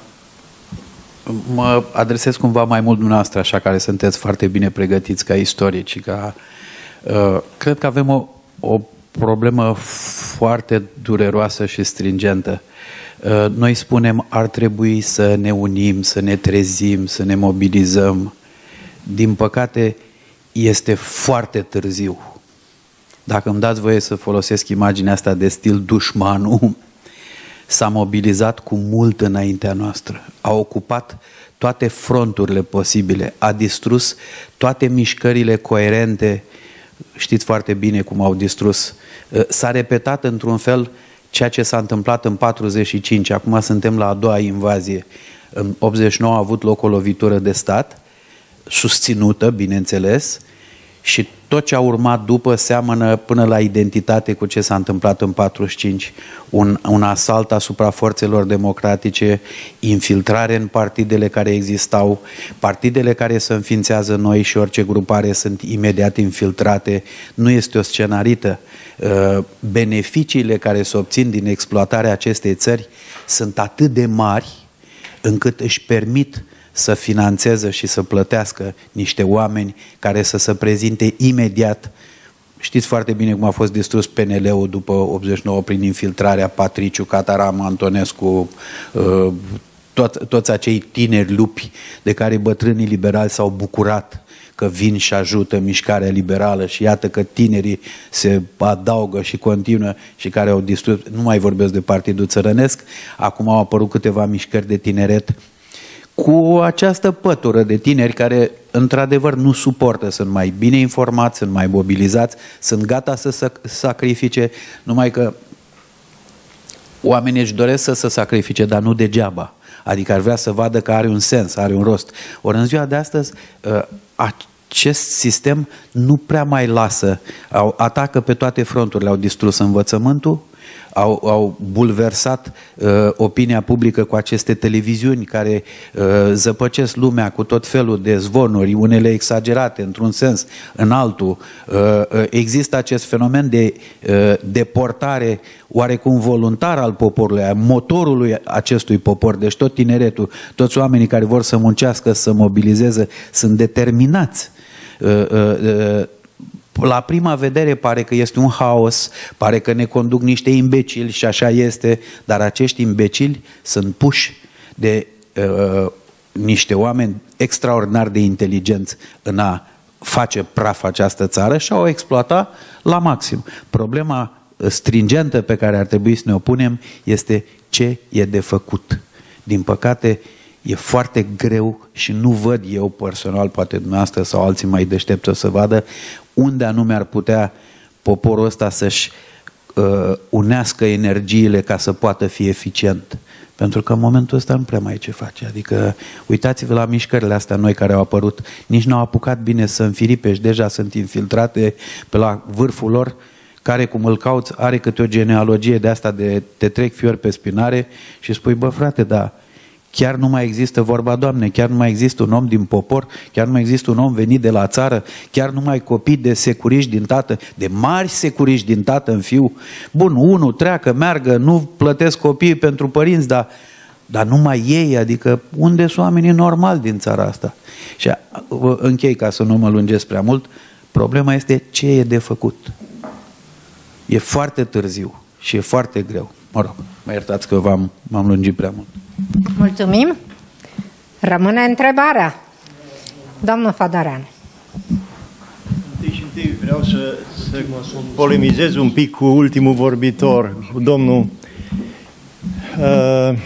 mă adresez cumva mai mult dumneavoastră, așa care sunteți foarte bine pregătiți ca istorici. Ca, uh, cred că avem o, o problemă foarte dureroasă și stringentă. Uh, noi spunem ar trebui să ne unim, să ne trezim, să ne mobilizăm. Din păcate, este foarte târziu. Dacă îmi dați voie să folosesc imaginea asta de stil dușmanul, s-a mobilizat cu mult înaintea noastră, a ocupat toate fronturile posibile, a distrus toate mișcările coerente, știți foarte bine cum au distrus. Uh, s-a repetat într-un fel ceea ce s-a întâmplat în 45, acum suntem la a doua invazie. În 89 a avut loc o lovitură de stat, susținută, bineînțeles, și tot ce a urmat după seamănă până la identitate cu ce s-a întâmplat în 45. Un, un asalt asupra forțelor democratice, infiltrare în partidele care existau, partidele care se înființează noi și orice grupare sunt imediat infiltrate. Nu este o scenarită. Uh, beneficiile care se obțin din exploatarea acestei țări sunt atât de mari încât își permit să financeze și să plătească niște oameni care să se prezinte imediat. Știți foarte bine cum a fost distrus PNL-ul după 89 prin infiltrarea Patriciu, Cataram, Antonescu, uh, tot, toți acei tineri lupi de care bătrânii liberali s-au bucurat că vin și ajută mișcarea liberală și iată că tinerii se adaugă și continuă și care au distrus, nu mai vorbesc de Partidul Țărănesc, acum au apărut câteva mișcări de tineret cu această pătură de tineri care într-adevăr nu suportă, sunt mai bine informați, sunt mai mobilizați, sunt gata să sacrifice, numai că oamenii își doresc să se sacrifice, dar nu degeaba. Adică ar vrea să vadă că are un sens, are un rost. Ori în ziua de astăzi, ă, acest sistem nu prea mai lasă, au, atacă pe toate fronturile, au distrus învățământul, au, au bulversat uh, opinia publică cu aceste televiziuni care uh, zăpăcesc lumea cu tot felul de zvonuri, unele exagerate într-un sens, în altul. Uh, uh, există acest fenomen de uh, deportare oarecum voluntar al poporului, a motorului acestui popor. Deci tot tineretul, toți oamenii care vor să muncească, să mobilizeze, sunt determinați. Uh, uh, uh, la prima vedere pare că este un haos, pare că ne conduc niște imbecili și așa este, dar acești imbecili sunt puși de uh, niște oameni extraordinar de inteligenți în a face praf această țară și au exploata la maxim. Problema stringentă pe care ar trebui să ne opunem este ce e de făcut. Din păcate, e foarte greu și nu văd eu personal, poate dumneavoastră sau alții mai deștepți să vadă, unde anume ar putea poporul ăsta să-și uh, unească energiile ca să poată fi eficient. Pentru că în momentul ăsta nu prea mai e ce face. Adică uitați-vă la mișcările astea noi care au apărut. Nici nu au apucat bine să înfiripe și deja sunt infiltrate pe la vârful lor care cum îl cauți are câte o genealogie de asta de te trec fiori pe spinare și spui, bă frate, da, Chiar nu mai există vorba, Doamne, chiar nu mai există un om din popor, chiar nu mai există un om venit de la țară, chiar nu mai copii de securiști din tată, de mari securiști din tată în fiu. Bun, unul treacă, meargă, nu plătesc copiii pentru părinți, dar, dar numai ei, adică unde sunt oamenii normali din țara asta? Și închei ca să nu mă lungesc prea mult, problema este ce e de făcut. E foarte târziu și e foarte greu. Mă rog, mă iertați că v-am, m-am lungit prea mult. Mulțumim. Rămâne întrebarea. Domnul Fadaran. Întâi și întâi vreau să, să polemizez un pic cu ultimul vorbitor, cu domnul. Uh,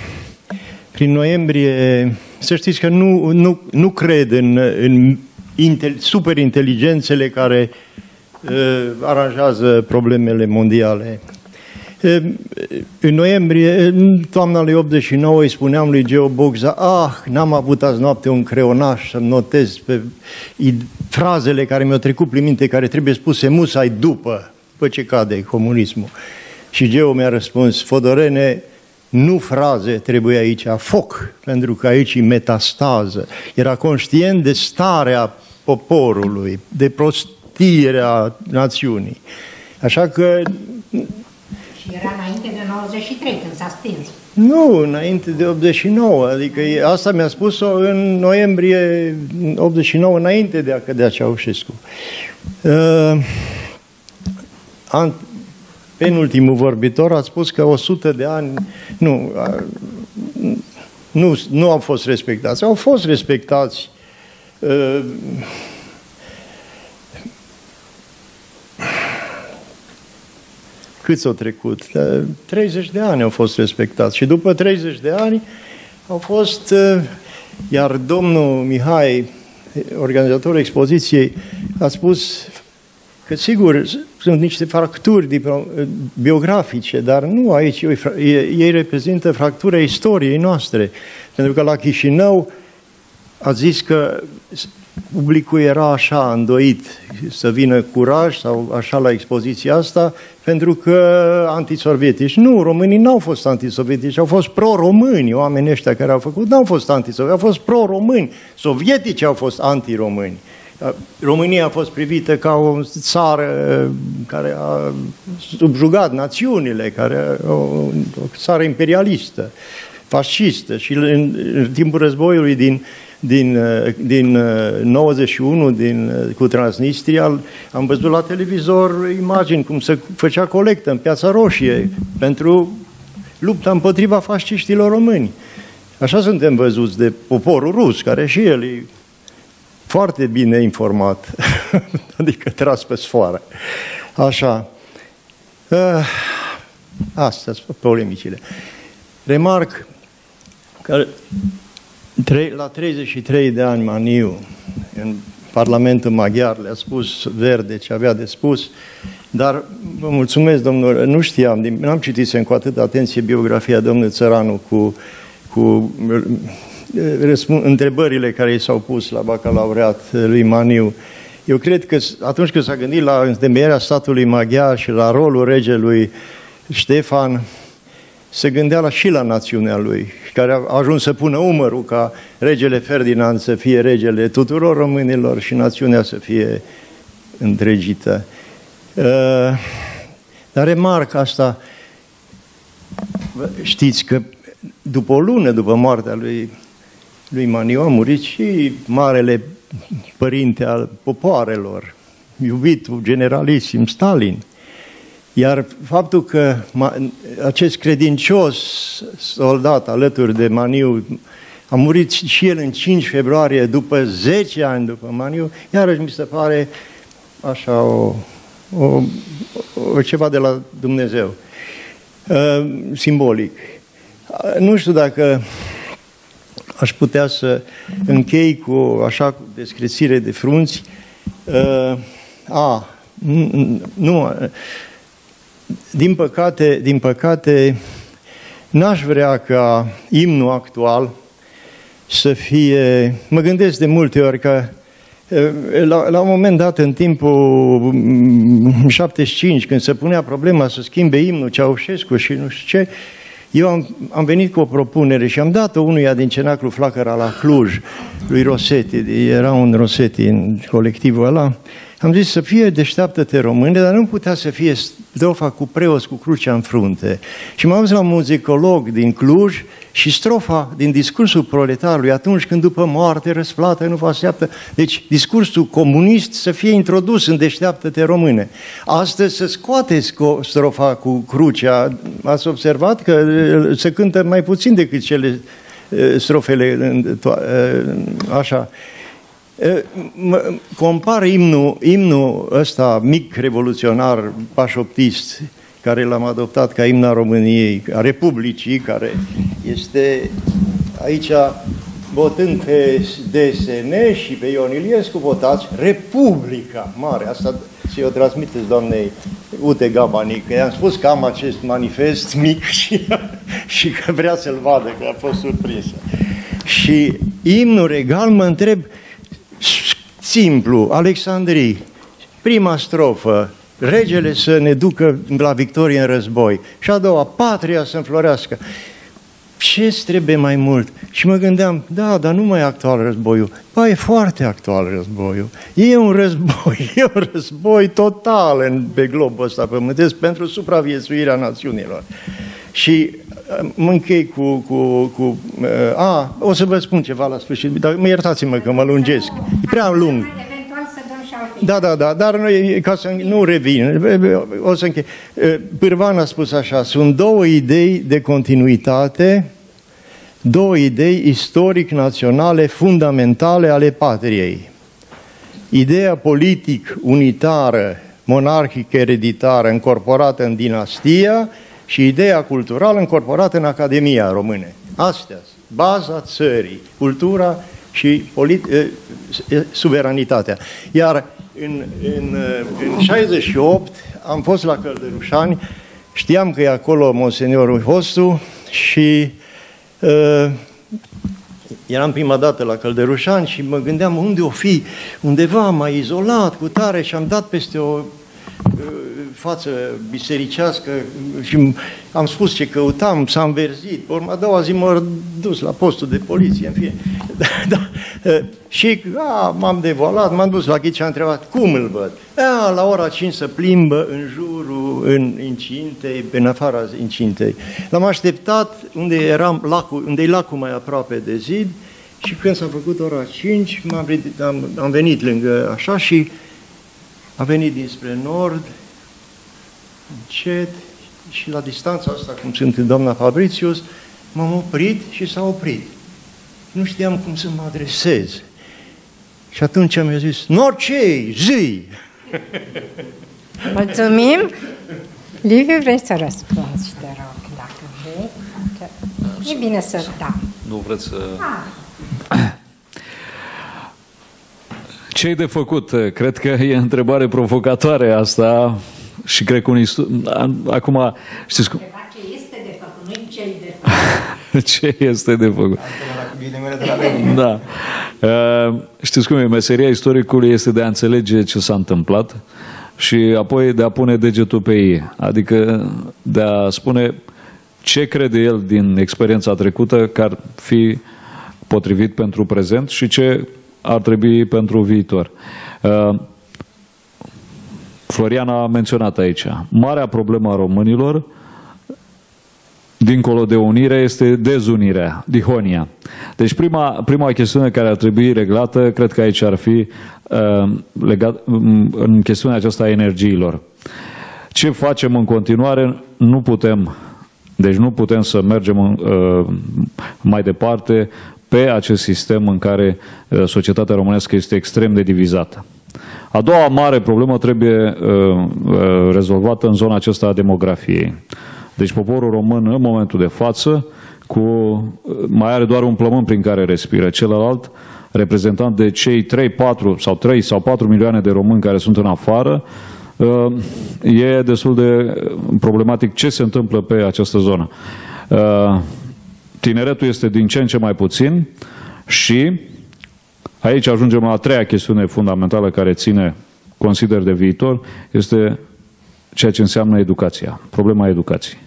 prin noiembrie, să știți că nu, nu, nu cred în, în intel, superinteligențele care uh, aranjează problemele mondiale. În noiembrie, în toamna lui 89, îi spuneam lui Geo Bogza, ah, n-am avut azi noapte un creonaș să notez pe frazele care mi-au trecut prin minte, care trebuie spuse musai după, după ce cade comunismul. Și Geo mi-a răspuns, Fodorene, nu fraze trebuie aici, foc, pentru că aici e metastază. Era conștient de starea poporului, de prostirea națiunii. Așa că și era înainte de 93 când s-a stins. Nu, înainte de 89, adică asta mi-a spus-o în noiembrie 89, înainte de a cădea Ceaușescu. Uh, an, penultimul vorbitor a spus că 100 de ani nu, uh, nu, nu au fost respectați. Au fost respectați uh, cât s-au trecut? 30 de ani au fost respectați și după 30 de ani au fost, uh, iar domnul Mihai, organizatorul expoziției, a spus că sigur sunt niște fracturi biografice, dar nu aici, ei reprezintă fractura istoriei noastre. Pentru că la Chișinău a zis că publicul era așa îndoit să vină curaj sau așa la expoziția asta, pentru că antisovietici. Nu, românii n-au fost antisovietici, au fost pro-români, oamenii ăștia care au făcut, n-au fost antisovietici, au fost pro-români. Sovietici au fost anti-români. România a fost privită ca o țară care a subjugat națiunile, care o, o țară imperialistă, fascistă și în, în timpul războiului din din, din 91 din, cu Transnistria, am văzut la televizor imagini cum se făcea colectă în Piața Roșie pentru lupta împotriva fasciștilor români. Așa suntem văzuți de poporul rus, care și el e foarte bine informat, adică tras pe sfoară. Așa. Uh, astea sunt polemicile. Remarc că la 33 de ani Maniu, în Parlamentul Maghiar, le-a spus verde ce avea de spus, dar vă mulțumesc, domnul, nu știam, n-am citit cu atât atenție biografia domnului Țăranu cu, cu întrebările care i s-au pus la bacalaureat lui Maniu. Eu cred că atunci când s-a gândit la întemeierea statului maghiar și la rolul regelui Ștefan, se gândea la, și la națiunea lui, care a ajuns să pună umărul ca regele Ferdinand să fie regele tuturor românilor și națiunea să fie întregită. Uh, dar remarc asta, știți că după o lună după moartea lui, lui Maniu a murit și marele părinte al popoarelor, iubitul generalisim Stalin. Iar faptul că acest credincios soldat alături de Maniu a murit și el în 5 februarie, după 10 ani după Maniu, iarăși mi se pare așa o, o, o ceva de la Dumnezeu, uh, simbolic. Nu știu dacă aș putea să închei cu așa cu descrițire de frunți. Uh, a, nu, din păcate, din păcate, n-aș vrea ca imnul actual să fie... Mă gândesc de multe ori că la, la un moment dat, în timpul 75, când se punea problema să schimbe imnul Ceaușescu și nu știu ce, eu am, am venit cu o propunere și am dat-o unuia din cenaclu Flacăra la Cluj, lui Rosetti, era un Rosetti în colectivul ăla, am zis să fie deșteaptă-te române, dar nu putea să fie strofa cu preos cu crucea în frunte. Și m-am dus la un muzicolog din Cluj și strofa din discursul proletarului atunci când după moarte răsplată nu vă așteaptă. Deci discursul comunist să fie introdus în deșteaptă-te române. Astăzi să scoateți strofa cu crucea. Ați observat că se cântă mai puțin decât cele strofele așa compar imnul, imnul ăsta mic revoluționar, pașoptist, care l-am adoptat ca imna României, a Republicii, care este aici votând pe DSN și pe Ion Iliescu, votați Republica Mare. Asta și o transmiteți doamnei Ute Gabani, că i-am spus că am acest manifest mic și, și că vrea să-l vadă, că a fost surprinsă. Și imnul regal mă întreb, simplu, Alexandrii, prima strofă, regele să ne ducă la victorie în război și a doua, patria să înflorească. ce trebuie mai mult? Și mă gândeam, da, dar nu mai e actual războiul. Ba, e foarte actual războiul. E un război, e un război total în, pe globul ăsta pământesc pentru supraviețuirea națiunilor. Și mă închei cu... cu, cu uh, a, o să vă spun ceva la sfârșit, dar mă iertați-mă că mă lungesc. E prea lung. Da, da, da, dar noi, ca să nu revin, o să închei. Uh, Pârvan a spus așa, sunt două idei de continuitate, două idei istoric-naționale fundamentale ale patriei. Ideea politic unitară, monarhică ereditară, încorporată în dinastia și ideea culturală încorporată în Academia Române. Astea baza țării, cultura și polit- suveranitatea. Iar în, în, în 68 am fost la Călderușani, știam că e acolo Monseniorul Hostu și uh, eram prima dată la Călderușani și mă gândeam unde o fi, undeva mai izolat, cu tare și am dat peste o față bisericească și am spus ce căutam, s-a înverzit. Urma a doua zi m-a dus la postul de poliție, în fine. Da, da. Și a, m-am devolat, m-am dus la ghid și am întrebat cum îl văd. A, la ora 5 să plimbă în jurul în incintei, în afara incintei. L-am așteptat unde, eram lacul, unde e lacul mai aproape de zid Și când s-a făcut ora 5, am, am, am venit lângă așa și a venit dinspre nord, încet, și la distanța asta, cum sunt în doamna Fabricius, m-am oprit și s-a oprit. Nu știam cum să mă adresez. Și atunci mi-a zis, Norcei, zi! Mulțumim! Liviu, vrei să răspunzi, te rog, dacă vrei. Că e bine să... Da. Nu vreți să... Ah. ce de făcut? Cred că e întrebare provocatoare asta și cred că unii... Acum, știți cum... Ce este de făcut, nu ce de făcut. ce este de făcut. Da. Uh, știți cum e? Meseria istoricului este de a înțelege ce s-a întâmplat și apoi de a pune degetul pe ei. Adică de a spune ce crede el din experiența trecută că ar fi potrivit pentru prezent și ce ar trebui pentru viitor. Uh, Florian a menționat aici. Marea problemă a românilor, dincolo de unire, este dezunirea, dihonia. Deci prima, prima chestiune care ar trebui reglată, cred că aici ar fi uh, legat, um, în chestiunea aceasta a energiilor. Ce facem în continuare? Nu putem, deci nu putem să mergem uh, mai departe pe acest sistem în care uh, societatea românească este extrem de divizată. A doua mare problemă trebuie uh, uh, rezolvată în zona aceasta a demografiei. Deci poporul român în momentul de față cu, uh, mai are doar un plămân prin care respiră. Celălalt, reprezentant de cei 3, 4 sau 3 sau 4 milioane de români care sunt în afară, uh, e destul de problematic ce se întâmplă pe această zonă. Uh, tineretul este din ce în ce mai puțin și Aici ajungem la a treia chestiune fundamentală care ține, consider, de viitor, este ceea ce înseamnă educația, problema educației.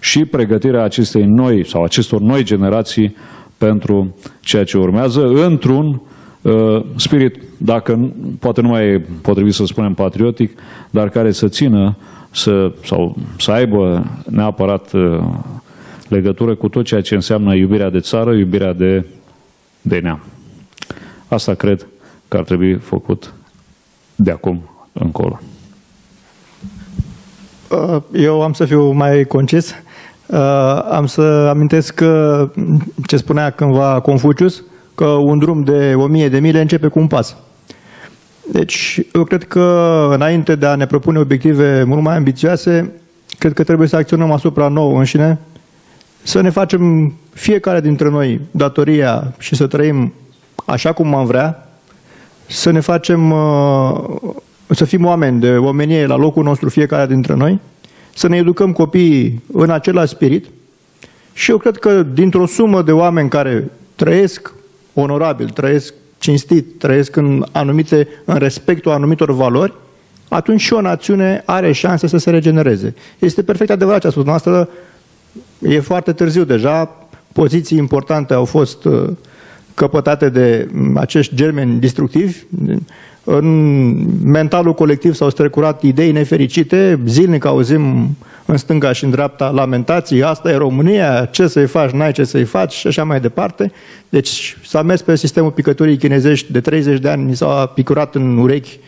Și pregătirea acestei noi sau acestor noi generații pentru ceea ce urmează într-un uh, spirit, dacă poate nu mai e potrivit să spunem patriotic, dar care să țină să, sau să aibă neapărat uh, legătură cu tot ceea ce înseamnă iubirea de țară, iubirea de, de neam. Asta cred că ar trebui făcut de acum încolo. Uh, eu am să fiu mai concis. Uh, am să amintesc că ce spunea cândva Confucius, că un drum de o mie de mile începe cu un pas. Deci, eu cred că înainte de a ne propune obiective mult mai ambițioase, cred că trebuie să acționăm asupra nouă înșine, să ne facem fiecare dintre noi datoria și să trăim așa cum am vrea, să ne facem, uh, să fim oameni de omenie la locul nostru fiecare dintre noi, să ne educăm copiii în același spirit și eu cred că dintr-o sumă de oameni care trăiesc onorabil, trăiesc cinstit, trăiesc în, anumite, în respectul anumitor valori, atunci și o națiune are șanse să se regenereze. Este perfect adevărat ce a spus noastră, e foarte târziu deja, poziții importante au fost uh, căpătate de acești germeni destructivi. În mentalul colectiv s-au strecurat idei nefericite, zilnic auzim în stânga și în dreapta lamentații, asta e România, ce să-i faci, n-ai ce să-i faci și așa mai departe. Deci s-a mers pe sistemul picăturii chinezești de 30 de ani, mi s-a picurat în urechi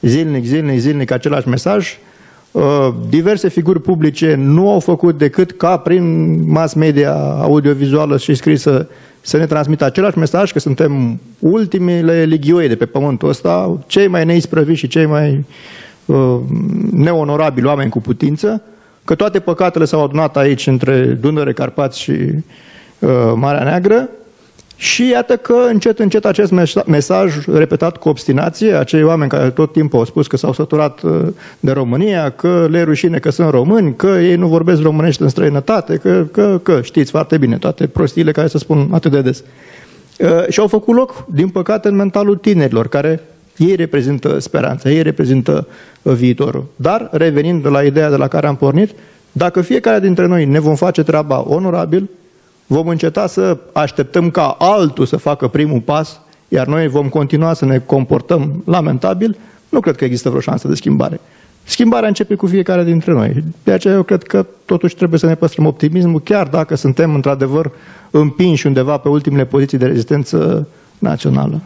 zilnic, zilnic, zilnic același mesaj. Uh, diverse figuri publice nu au făcut decât ca prin mass media audiovizuală și scrisă să ne transmită același mesaj că suntem ultimele ligioi de pe pământul ăsta, cei mai neisprăviți și cei mai uh, neonorabili oameni cu putință, că toate păcatele s-au adunat aici între Dunăre, Carpați și uh, Marea Neagră și iată că încet, încet acest mesaj repetat cu obstinație, acei oameni care tot timpul au spus că s-au săturat uh, de România, că le rușine că sunt români, că ei nu vorbesc românești în străinătate, că, că, că știți foarte bine toate prostiile care se spun atât de des. Uh, și au făcut loc, din păcate, în mentalul tinerilor, care ei reprezintă speranța, ei reprezintă uh, viitorul. Dar, revenind la ideea de la care am pornit, dacă fiecare dintre noi ne vom face treaba onorabil, vom înceta să așteptăm ca altul să facă primul pas, iar noi vom continua să ne comportăm lamentabil, nu cred că există vreo șansă de schimbare. Schimbarea începe cu fiecare dintre noi. De aceea eu cred că totuși trebuie să ne păstrăm optimismul, chiar dacă suntem într-adevăr împinși undeva pe ultimele poziții de rezistență națională.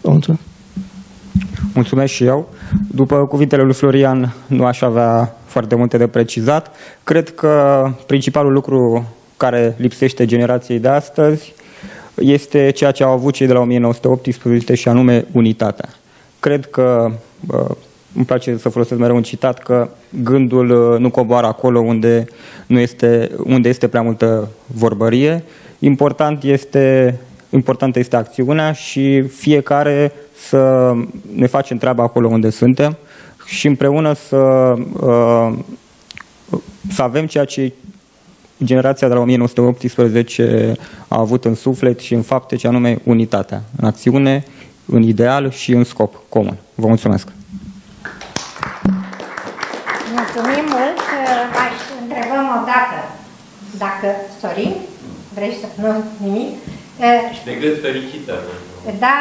Vă mulțumesc. Mulțumesc și eu. După cuvintele lui Florian, nu aș avea foarte multe de precizat. Cred că principalul lucru care lipsește generației de astăzi este ceea ce au avut cei de la 1918 și anume unitatea. Cred că, îmi place să folosesc mereu un citat, că gândul nu coboară acolo unde, nu este, unde este prea multă vorbărie. Important este, importantă este acțiunea și fiecare să ne facem treaba acolo unde suntem și împreună să, uh, să avem ceea ce generația de la 1918 a avut în suflet și în fapte, ce anume unitatea, în acțiune, în ideal și în scop comun. Vă mulțumesc! Mulțumim mult! Mai întrebăm o dată. Dacă, Sorin, vrei să... Nu, nimic? Și de gând fericită! Da,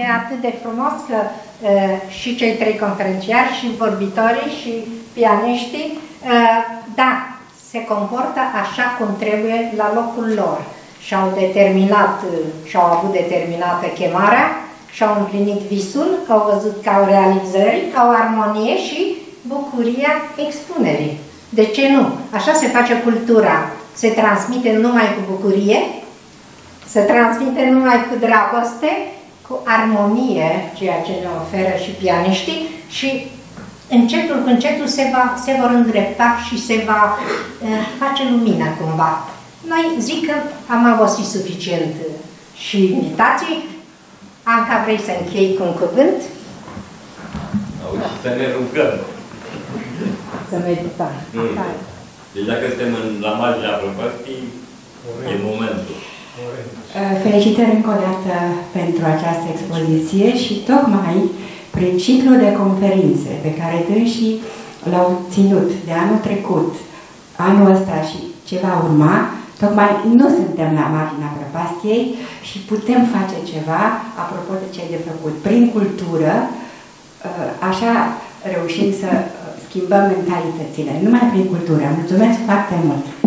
e atât de frumos că uh, și cei trei conferențiari, și vorbitorii, și pianiștii, uh, da, se comportă așa cum trebuie la locul lor. Și-au determinat, și-au avut determinată chemarea, și-au împlinit visul, au văzut că au realizări, au armonie și bucuria expunerii. De ce nu? Așa se face cultura. Se transmite numai cu bucurie, se transmite numai cu dragoste, cu armonie, ceea ce ne oferă și pianiștii, și încetul cu încetul se, va, se vor îndrepta și se va uh, face lumină cumva. Noi zic că am avosit suficient și invitații. Anca, vrei să închei cu un cuvânt? Să ne rugăm. Să medităm. Mm. Deci dacă suntem în, la marginea prăpăstii, e momentul. Uh, felicitări încă o dată pentru această expoziție și tocmai prin ciclul de conferințe pe care dânsii l-au ținut de anul trecut, anul ăsta și ce va urma, tocmai nu suntem la marginea prăpastiei și putem face ceva, apropo de ce de făcut, prin cultură, uh, așa reușim să uh, schimbăm mentalitățile, numai prin cultură. Mulțumesc foarte mult!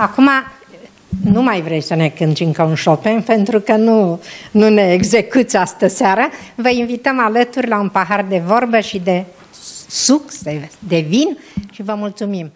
Acum nu mai vrei să ne cânti încă un Chopin pentru că nu, nu ne execuți astă seară. Vă invităm alături la un pahar de vorbă și de suc, de, de vin și vă mulțumim.